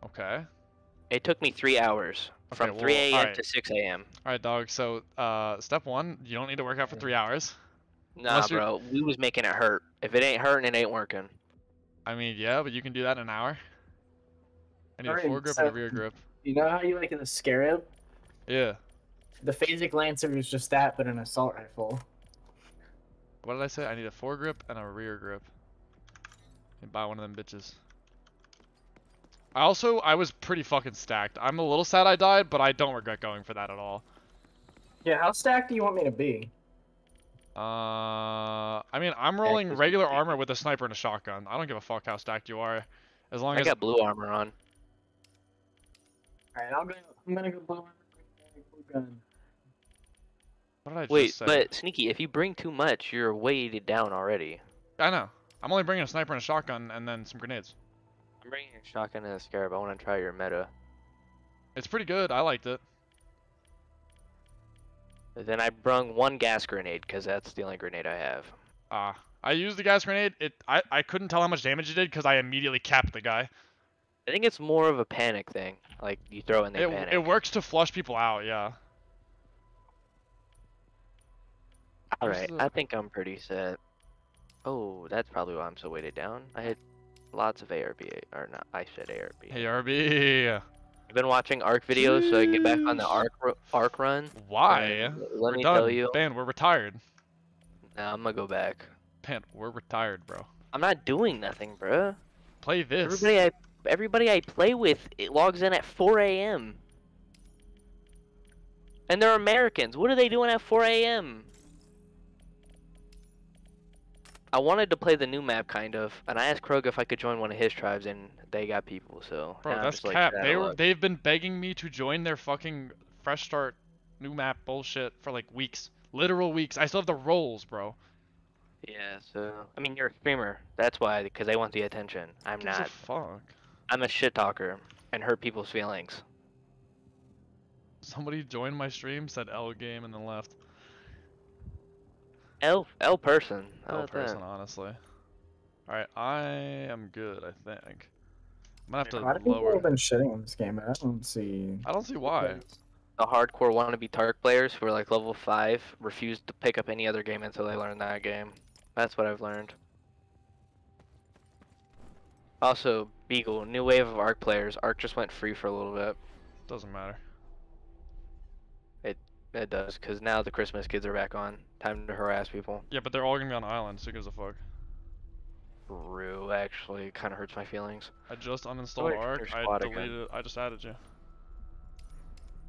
Okay. It took me three hours Okay, from 3 a.m. alright. to 6 a.m. All right, dog. So, uh, step one, you don't need to work out for three hours. Nah, Unless you're- bro, we was making it hurt. If it ain't hurting, it ain't working. I mean, yeah, but you can do that in an hour. I need a Alright, foregrip and a rear grip. You know how you like in the Scarab? Yeah. The Phasic Lancer is just that, but an assault rifle. What did I say? I need a foregrip and a rear grip. And buy one of them bitches. I also, I was pretty fucking stacked. I'm a little sad I died, but I don't regret going for that at all. Yeah, how stacked do you want me to be? Uh, I mean, I'm rolling just regular keep- armor with a sniper and a shotgun. I don't give a fuck how stacked you are, as long I as I got blue armor on. Alright, I'll go. I'm gonna go blue armor, blue gun. What did I Wait, just say? but Sneaky, if you bring too much, you're weighted down already. I know. I'm only bringing a sniper and a shotgun and then some grenades. I'm bringing a shotgun and a scarab. I want to try your meta. It's pretty good. I liked it. Then I brung one gas grenade because that's the only grenade I have. Ah, I used the gas grenade. It, I, I couldn't tell how much damage it did because I immediately capped the guy. I think it's more of a panic thing. Like you throw in, they It, panic. it works to flush people out. Yeah. All Where's the- I think I'm pretty set. Oh, that's probably why I'm so weighted down. I had lots of ARB, or not, I said ARB. ARB! RB. I've been watching ARK videos so I can get back on the ARK ARK run. Why? and Let we're me done. tell you, Ben, we're retired. nah, I'm gonna go back. Ben, we're retired, bro. I'm not doing nothing, bro. Play this. Everybody I everybody I play with it logs in at 4 a.m. And they're Americans. What are they doing at 4 a.m.? I wanted to play the new map, kind of, and I asked Krog if I could join one of his tribes, and they got people. So Bro, that's just cap. "Bad They were, they've been begging me to join their fucking fresh start new map bullshit for like weeks. Literal weeks. I still have the rolls, bro. Yeah. So I mean, you're a streamer. That's why, because they want the attention. I'm Gives a not. fuck. I'm a shit talker and hurt people's feelings. Somebody joined my stream, said L game, and then left. L L person. How L about that? person, honestly. Alright, I am good, I think. I'm gonna have to. A lot to of people have been shitting on this game, but I don't see. I don't see why. the hardcore wannabe Tark players who are like level 5 refuse to pick up any other game until they learn that game. That's what I've learned. Also, Beagle, new wave of ARK players. ARK just went free for a little bit. Doesn't matter. It does, because now the Christmas kids are back on. Time to harass people. Yeah, but they're all gonna be on island, so who gives a fuck? True, actually, kind of hurts my feelings. I just uninstalled Wait, ARK. I squad again. deleted. I just added you.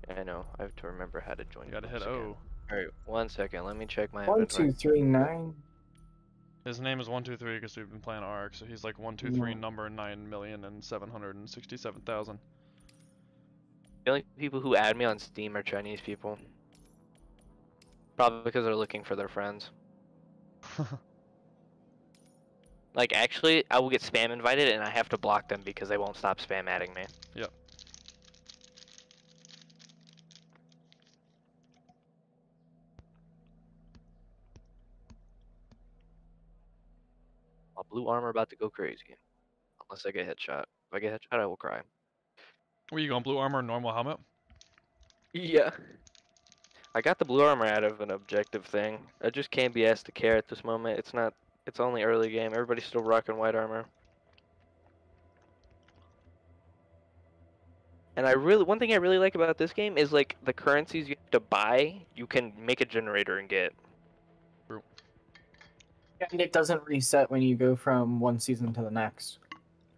Yeah, I know. I have to remember how to join. You gotta hit again. O. Alright, one second. Let me check my One, inventory. two, three, nine. His name is one two three because we've been playing ARK, so he's like one two three Yeah. number nine million and seven hundred and sixty-seven thousand. The only people who add me on Steam are Chinese people. Probably because they're looking for their friends. Like actually, I will get spam invited and I have to block them because they won't stop spam adding me. Yep. My blue armor about to go crazy. Unless I get headshot. If I get headshot, I will cry. Where you going? Blue armor, normal helmet? Yeah. I got the blue armor out of an objective thing. I just can't be asked to care at this moment. It's not. It's only early game. Everybody's still rocking white armor. And I really, one thing I really like about this game is like the currencies you have to buy, you can make a generator and get. And it doesn't reset when you go from one season to the next.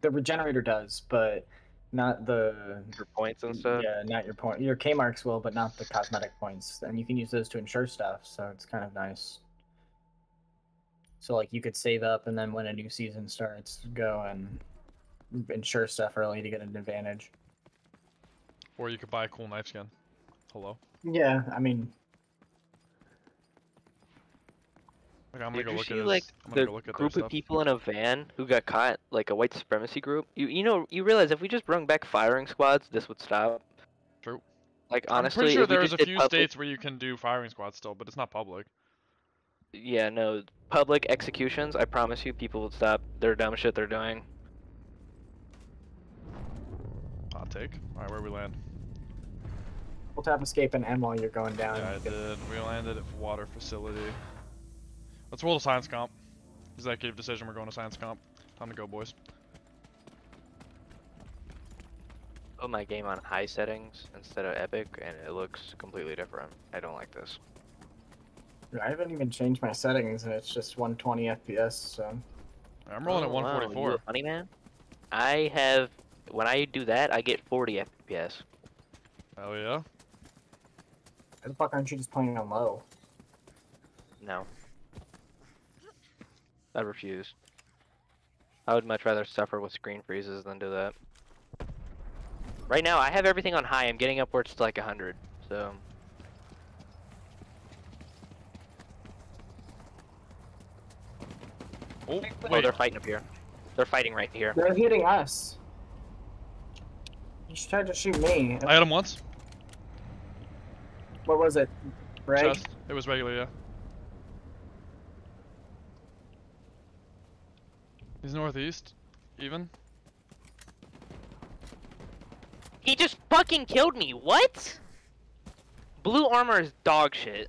The regenerator does, but not the your points and stuff. Yeah, not your point. Your K marks will, but not the cosmetic points. And you can use those to insure stuff, so it's kind of nice. So like you could save up, and then when a new season starts, go and insure stuff early to get an advantage. Or you could buy a cool knife skin. Hello? Yeah, I mean, Like, I'm gonna Did you look see at his, like I'm the look at group of people in a van who got caught, like a white supremacy group? You you know you realize if we just brung back firing squads, this would stop. True. Like honestly, I'm pretty sure there's a few public- states where you can do firing squads still, but it's not public. Yeah, no public executions. I promise you, people would stop their dumb shit they're doing. Hot take. Alright, where we land? we'll tap escape and M while you're going down. Yeah, I did. We landed at water facility. Let's roll a science comp. Executive decision, we're going to science comp. Time to go, boys. Put my game on high settings instead of epic, and it looks completely different. I don't like this. I haven't even changed my settings, and it's just 120 FPS. So I'm rolling Oh, at 144. a funny man. I have when I do that, I get 40 FPS. Hell yeah. why the fuck aren't you just playing on low? No. I refuse. I would much rather suffer with screen freezes than do that. Right now, I have everything on high. I'm getting upwards to like 100, so... Oh, Oh, they're fighting up here. They're fighting right here. They're hitting us. You should try to shoot me. I hit him once. What was it? Reg? Chest. It was regular, yeah. He's northeast. Even. He just fucking killed me. What? Blue armor is dog shit.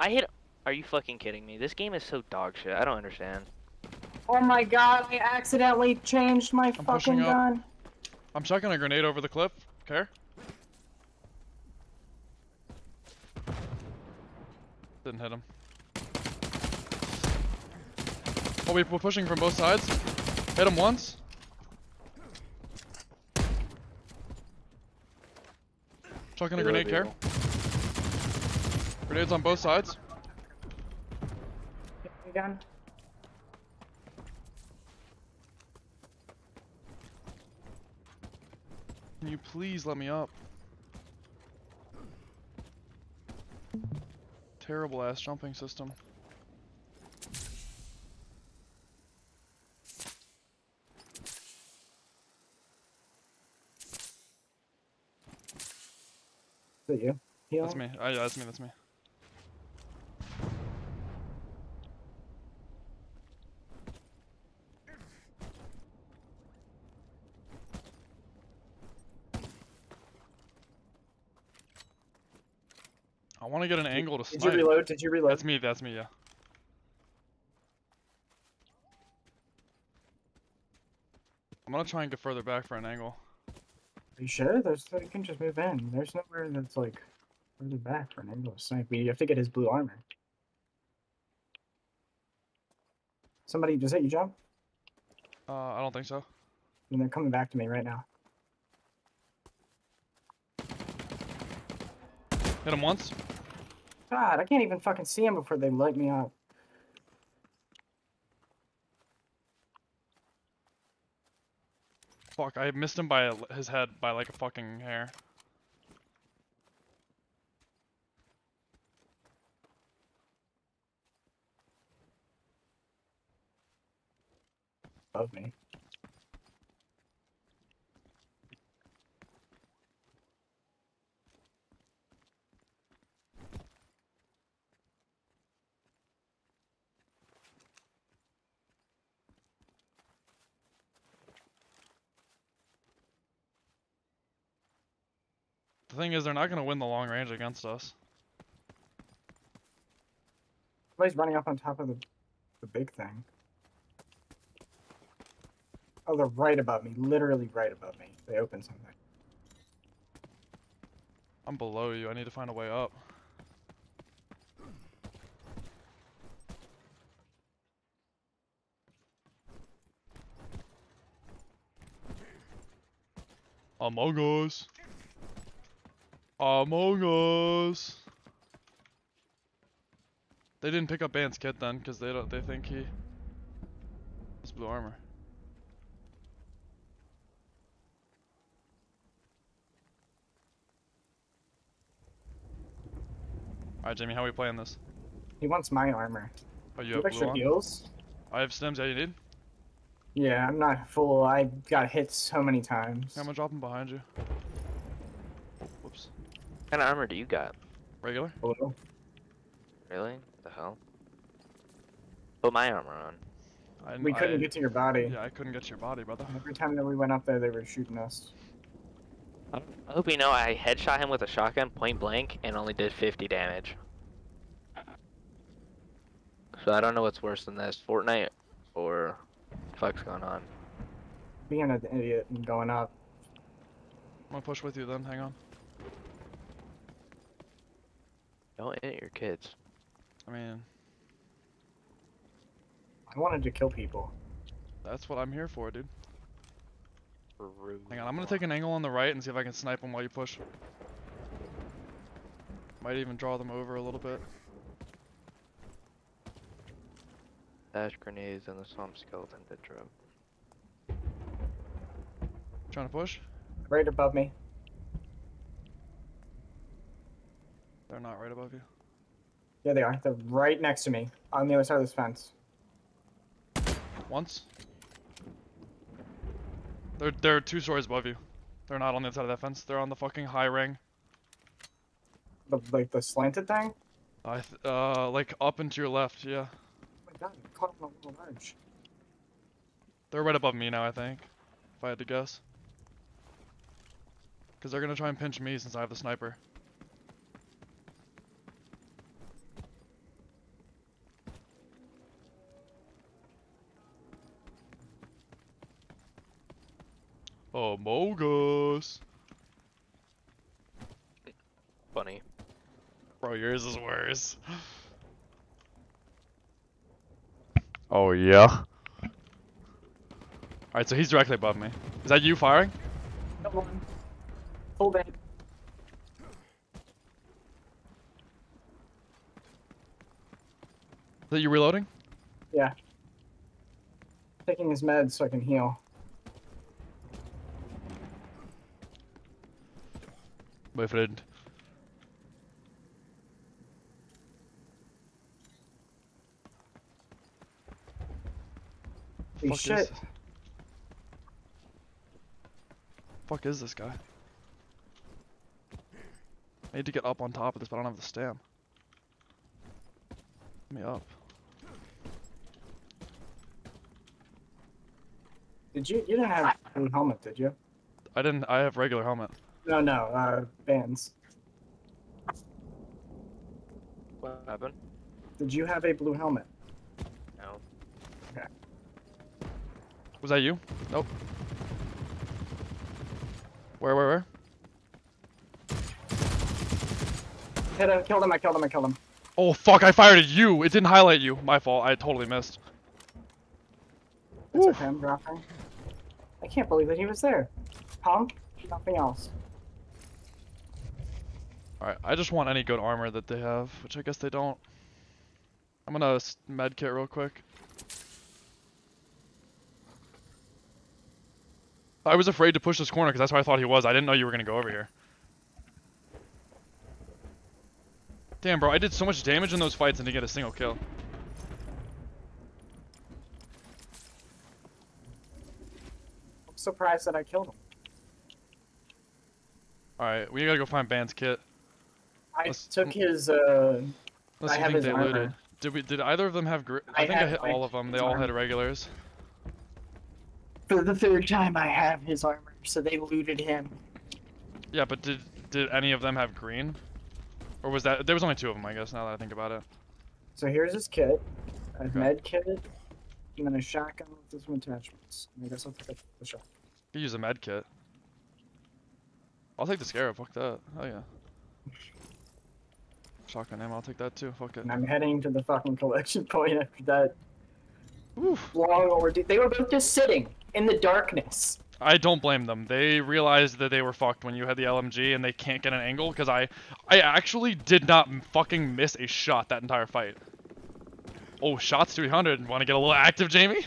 I hit. Are you fucking kidding me? This game is so dog shit. I don't understand. Oh my god, I accidentally changed my pushing fucking up. gun. I'm chucking a grenade over the cliff. Care? Didn't hit him. Oh, we- we're pushing from both sides. Hit him once. Chucking a grenade, care? Grenades on both sides. Gun. Can you please let me up? Terrible ass jumping system. It you? Heal? That's me. Oh, yeah, that's me. That's me. I want to get an angle to Did you reload? Did you reload? That's me. That's me. Yeah. I'm gonna try and get further back for an angle. Are you sure? There's you can just move in. There's nowhere that's like further back for an angle snipe. You have to get his blue armor. Somebody does that you jump? Uh, I don't think so. And they're coming back to me right now. Hit him once. God, I can't even fucking see him before they light me up. Fuck, I missed him by his head by like a fucking hair. Love me. Thing is, they're not gonna win the long range against us. Somebody's running up on top of the, the big thing. Oh, they're right above me. Literally right above me. They opened something. I'm below you. I need to find a way up. Among Us. Among Us. They didn't pick up Ant's kit then, because they don't. They think he has blue armor. All right, Jimmy, how are we playing this? He wants my armor. Oh, you have extra heals? I have stims. Yeah, you need. Yeah, I'm not full. I got hit so many times. Yeah, I'm gonna drop him behind you. Whoops. What kind of armor do you got? Regular. Oh, Blue. Really? the hell? Put my armor on. I, We couldn't I- get to your body. Yeah, I couldn't get to your body, brother. Every time that we went up there, they were shooting us. I hope you know I headshot him with a shotgun point blank and only did 50 damage. So I don't know what's worse than this, Fortnite or fuck's going on. Being an idiot and going up. I'm gonna push with you then. Hang on. Don't hit your kids. I mean, I wanted to kill people. that's what I'm here for, dude. Rude. Hang on. I'm gonna take an angle on the right and see if I can snipe them while you push. Might even draw them over a little bit. Dash grenades and the swamp skeleton did drop. Trying to push. Right above me. They're not right above you. Yeah, they are. They're right next to me on the other side of this fence. Once. They're they're two stories above you. They're not on the other side of that fence. They're on the fucking high ring. The like the slanted thing. I th uh like up and to your left. Yeah. Oh my god, I'm caught in a little large. They're right above me now. I think. If I had to guess. Because they're gonna try and pinch me since I have the sniper. Oh, Mogus. Funny. Bro, yours is worse. Oh, yeah. Alright, so he's directly above me. Is that you firing? Come on. Hold it. Is that you reloading? Yeah. Taking his meds so I can heal. Wait friend. it Fuck shit. Is, fuck is this guy? I need to get up on top of this, but I don't have the stam. Let me up. Did you? You didn't have a helmet, did you? I didn't. I have regular helmet. No, no. Uh, bands. What happened? Did you have a blue helmet? No. Okay. Was that you? Nope. Where, where, where? Hit him! Killed him! I killed him! I killed him! Oh fuck! I fired at you. It didn't highlight you. My fault. I totally missed. It's Oof. okay. I'm dropping. I can't believe that he was there. Pump. Nothing else. Alright, I just want any good armor that they have, which I guess they don't. I'm gonna s- med kit real quick. I was afraid to push this corner because that's where I thought he was. I didn't know you were gonna go over here. Damn, bro, I did so much damage in those fights and didn't get a single kill. I'm surprised that I killed him. Alright, we gotta go find Band's kit. I took his. uh Let's I have think his they armor. looted. Did we? Did either of them have? I, I think I hit all of them. They all had regulars. For the third time, I have his armor, so they looted him. Yeah, but did did any of them have green? Or was that there was only two of them? I guess now that I think about it. So here's his kit, a Okay. med kit, and then a shotgun with some attachments. I guess I'll take the shot. You use a med kit. I'll take the scarab. Fuck that. Oh yeah. Shotgun ammo. I'll take that too. Fuck it. And I'm heading to the fucking collection point after that Oof. long ordeal. They were both just sitting in the darkness. I don't blame them. They realized that they were fucked when you had the LMG and they can't get an angle because I, I actually did not fucking miss a shot that entire fight. Oh, shots 300. Want to get a little active, Jamie?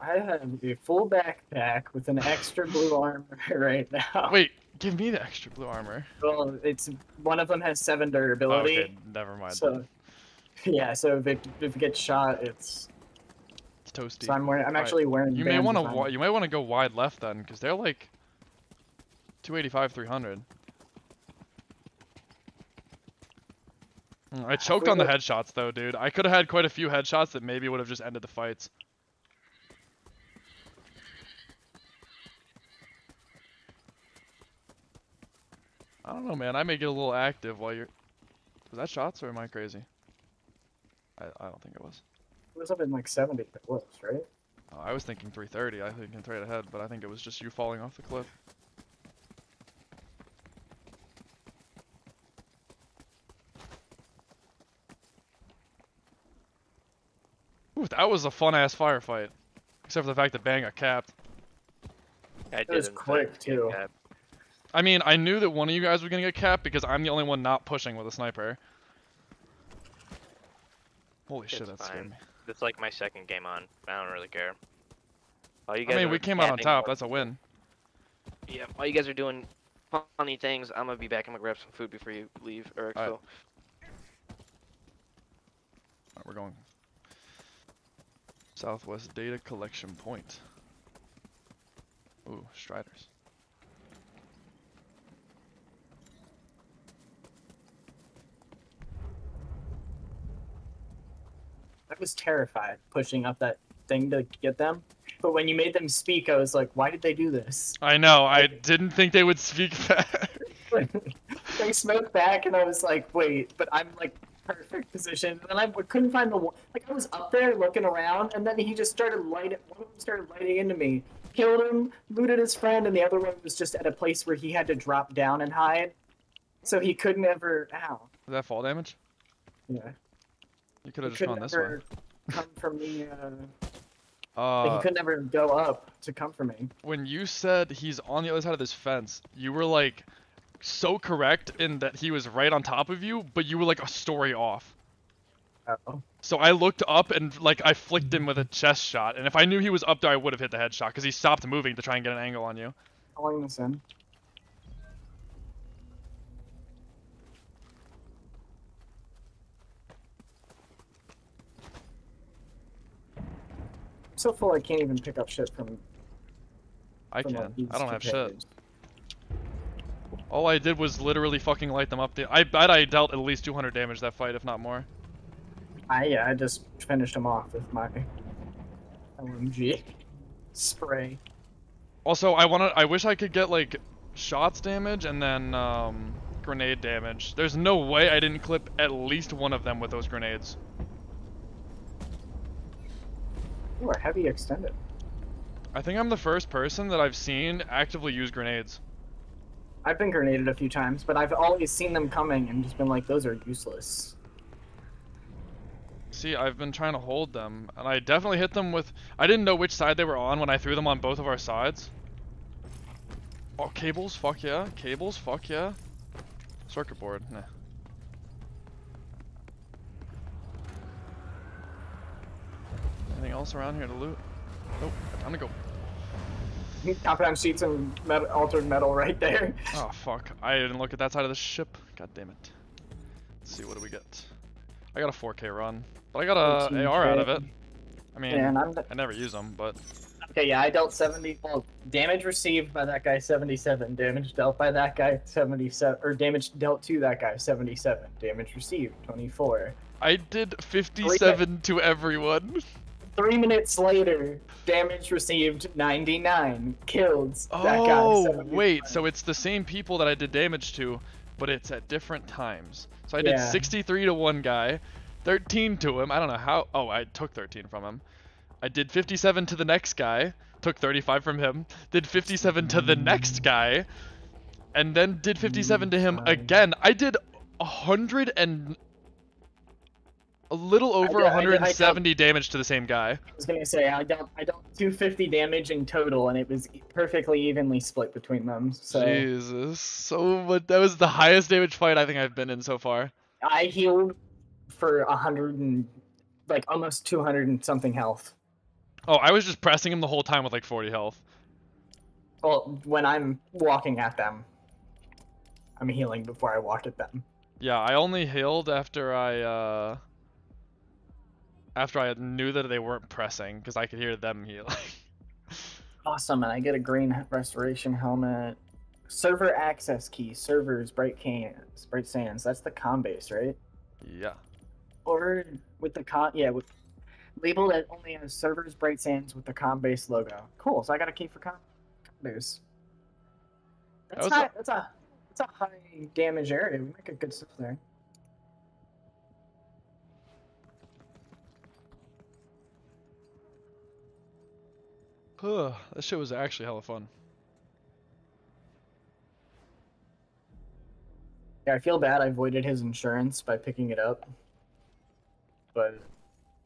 I have a full backpack with an extra blue armor right now. Wait, give me the extra blue armor. Well, it's one of them has seven durability. okay, never mind. So, yeah. So if it, if it gets shot, it's. It's toasty. So I'm wearing. I'm Alright, actually wearing. You may want to you may want to go wide left then, because they're like 285, 300. Mm, I choked on the headshots though, dude. I could have had quite a few headshots that maybe would have just ended the fights. I don't know, man. I may get a little active while you're. Was that shots or am I crazy? I I don't think it was. It was up in like 70 if it was, right? Oh, I was thinking 330. I think it's right ahead, but I think it was just you falling off the cliff. Ooh, that was a fun ass firefight. Except for the fact that Bang got capped. I was did, in quick, too. yeah. I mean, I knew that one of you guys was gonna get capped because I'm the only one not pushing with a sniper. Holy shit, It's that scared fine. me. It's like my second game on. I don't really care. All you guys I mean, are we came out on top. more- That's a win. Yeah, while you guys are doing funny things, I'm gonna be back. I'm gonna grab some food before you leave, or Alright. so. Alright, we're going. Southwest Data Collection Point. Ooh, Striders. I was terrified pushing up that thing to get them. But when you made them speak, I was like, why did they do this? I know. I didn't think they would speak back. they smoked back, and I was like, wait, but I'm like perfect position. And I couldn't find the one. Like I was up there looking around, and then he just started lighting. One of them started lighting into me. Killed him, looted his friend, and the other one was just at a place where he had to drop down and hide, so he couldn't ever. Ow. Is that fall damage? Yeah. You could have just gone this way. come from the. Uh, like Uh, he couldn't ever go up to come for me. when you said he's on the other side of this fence, you were like so correct in that he was right on top of you, but you were like a story off. Oh. So I looked up and like I flicked him with a chest shot, and if I knew he was up there, I would have hit the headshot because he stopped moving to try and get an angle on you. Calling this in. So full I can't even pick up shit from. I from, can. I don't have shit. All I did was literally fucking light them up. The- I bet I dealt at least 200 damage that fight, if not more. I yeah, I just finished them off with my LMG spray. Also, I want to. I wish I could get like shots damage and then um, grenade damage. There's no way I didn't clip at least one of them with those grenades. You are heavy extended. I think I'm the first person that I've seen actively use grenades. I've been grenaded a few times, but I've always seen them coming and just been like, those are useless. See, I've been trying to hold them, and I definitely hit them with. I didn't know which side they were on when I threw them on both of our sides. Oh, cables, fuck yeah. Cables, fuck yeah. Circuit board, nah. Anything else around here to loot? Nope, time to go. Compound sheets and metal, altered metal right there. Oh fuck, I didn't look at that side of the ship. God damn it. Let's see, what do we get? I got a 4K run, but I got a 14K. AR out of it. I mean, and I'm I never use them, but Okay, yeah, I dealt 70. Well, damage received by that guy 77. Damage dealt by that guy 77. Or damage dealt to that guy 77. Damage received 24. I did 57 to everyone. Three minutes later, damage received 99. Killed that guy. Oh, wait, so it's the same people that I did damage to, but it's at different times. So I did Yeah. 63 to one guy, 13 to him. I don't know how. Oh, I took 13 from him. I did 57 to the next guy, took 35 from him, did 57 to the next guy, and then did 57 to him again. I did 100 and a little over I did- I dealt- 170 damage to the same guy. I was gonna say I dealt I dealt 250 damage in total, and it was perfectly evenly split between them. So Jesus, so much. That was the highest damage fight I think I've been in so far. I healed for hundred and like almost 200 and something health. Oh, I was just pressing him the whole time with like 40 health. Well, when I'm walking at them, I'm healing before I walk at them. Yeah, I only healed after I uh after I knew that they weren't pressing because I could hear them healing. Awesome, and I get a green restoration helmet. Server access key, servers, bright cans, bright sands. That's the com base, right? yeah. Or with the con, yeah, with label that only has servers, bright sands with the com base logo. Cool. So I got a key for com, com base. That's high, a- that's a that's a high damage area. We make a good stuff there. That shit was actually hella fun. Yeah, I feel bad. I voided his insurance by picking it up. But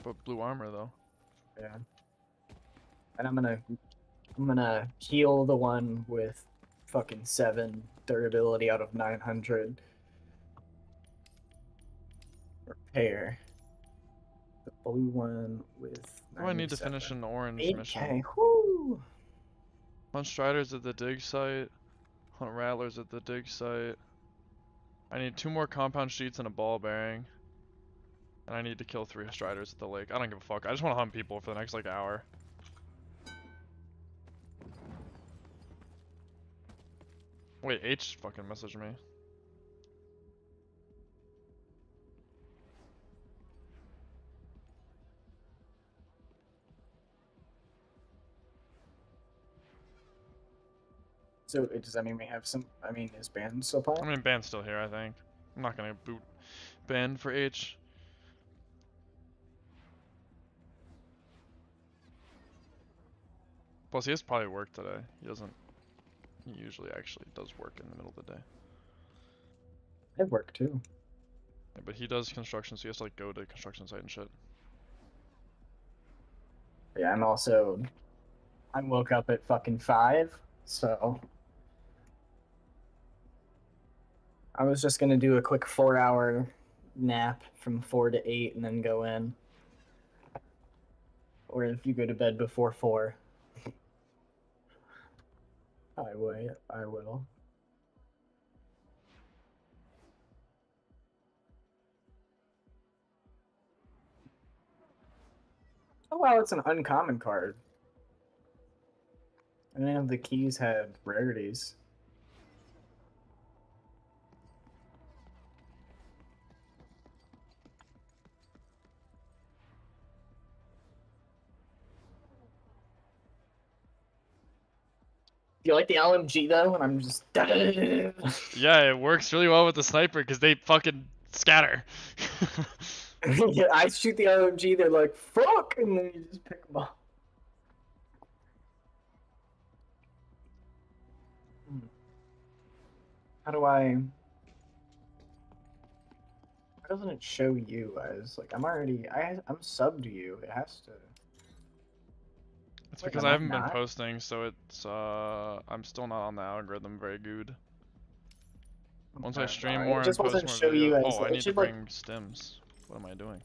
But blue armor though. Yeah. And I'm gonna I'm gonna heal the one with fucking seven durability out of nine hundred. Repair. The blue one with I need to finish an orange mission. Okay, whoo! Hunt striders at the dig site. Hunt rattlers at the dig site. I need two more compound sheets and a ball bearing. And I need to kill three striders at the lake. I don't give a fuck. I just want to hunt people for the next like hour. Wait, H fucking messaged me. So does that mean we have some? I mean, is band still I mean, Ban's still here, I think. I'm not gonna boot Ban for H. Plus, he has probably work today. He doesn't. He usually actually does work in the middle of the day. I work too. Yeah, but he does construction, so he has to like go to construction site and shit. Yeah, I'm also. I woke up at fucking five, so. I was just gonna do a quick four hour nap from four to eight and then go in. Or if you go to bed before four. I will. I will. Oh wow, it's an uncommon card. And then the keys had rarities. You like the LMG though? And I'm just Yeah, it works really well with the sniper because they fucking scatter. yeah, I shoot the LMG, they're like, fuck, and then you just pick them up. Hmm. How do I. Why doesn't it show you as like I'm already I I'm subbed to you. It has to. It's Wait, because I haven't been posting, so it's uh I'm still not on the algorithm very good. Once I stream well, more and just post more show you videos- oh, I need to like- bring stims. What am I doing?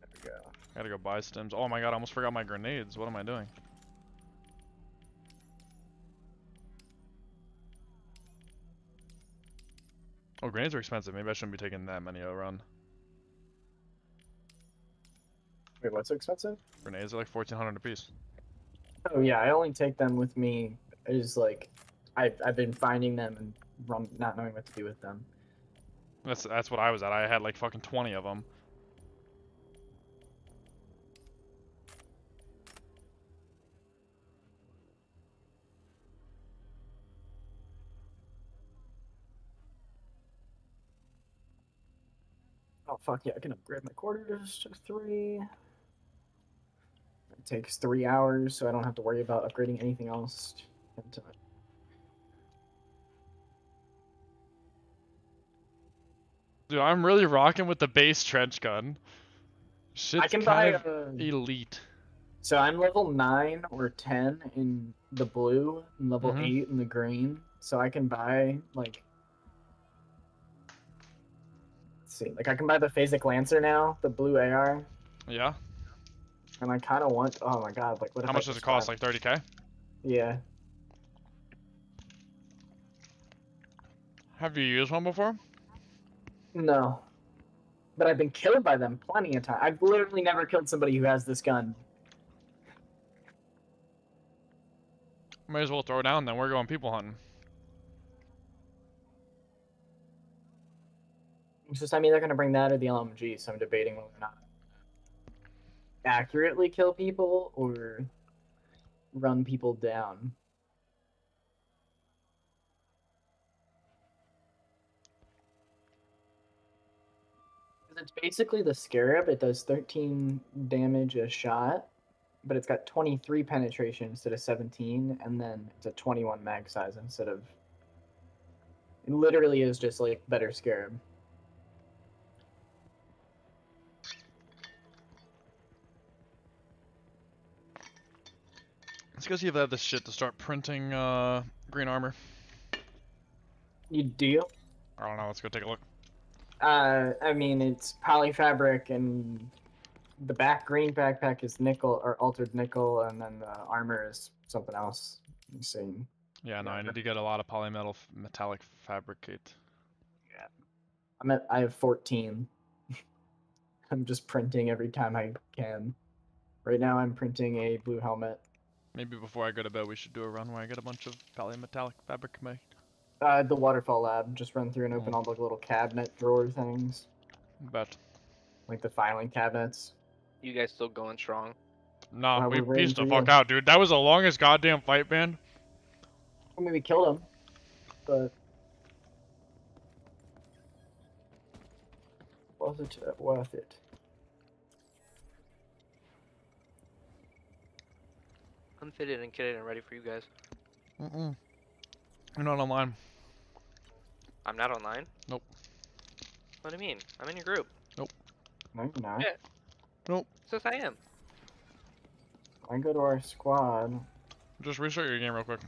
There we go. I gotta go buy stims. Oh my god, I almost forgot my grenades. What am I doing? Oh, grenades are expensive. Maybe I shouldn't be taking that many a run. Wait, what's so expensive? Grenades are like 1400 a piece. Oh yeah, I only take them with me. Is like, I've I've been finding them and run, not knowing what to do with them. That's that's what I was at. I had like fucking 20 of them. Oh fuck yeah, I can upgrade my quarters to three. Takes three hours, so I don't have to worry about upgrading anything else. until- Dude, I'm really rocking with the base trench gun. Shit's I can buy kind of a, elite. So I'm level nine or ten in the blue, and level Mhm. eight in the green. So I can buy like. Let's see, like I can buy the Phasic Lancer now, the blue AR, Yeah. And I kind of want. Oh my god! Like what? How I much does it cost? bought- Like 30k? Yeah. Have you used one before? No. But I've been killed by them plenty of times. I've literally never killed somebody who has this gun. May as well throw it down then. We're going people hunting. It's just I'm either gonna bring that or the LMG, so I'm debating whether or not accurately kill people or run people down. It's basically the Scarab. It does 13 damage a shot, but it's got 23 penetration instead of 17, and then it's a 21 mag size instead of. It literally is just like better Scarab. Go see if they have this shit to start printing uh, green armor. You do? I don't know. Let's go take a look. Uh, I mean, it's polyfabric, and the back green backpack is nickel or altered nickel, and then the armor is something else. See. Yeah, no, I need to get a lot of polymetal f- metallic fabricate. Yeah, I'm at. I have 14. I'm just printing every time I can. Right now, I'm printing a blue helmet. Maybe before I go to bed, we should do a run where I get a bunch of polymetallic fabric made. Uh, the waterfall lab. Just run through and open Mm. all the little cabinet drawer things, Bet. like the filing cabinets. You guys still going strong? Nah, Uh, we we're pieced the fuck you. out, dude. That was the longest goddamn fight, man. I mean, we killed him, but was it uh, worth it? I'm fitted and kitted and ready for you guys. Mm-mm. You're not online. I'm not online. Nope. What do you mean? I'm in your group. Nope. No, you're not. Yeah. Nope. Says I am. I go to our squad. Just restart your game real quick.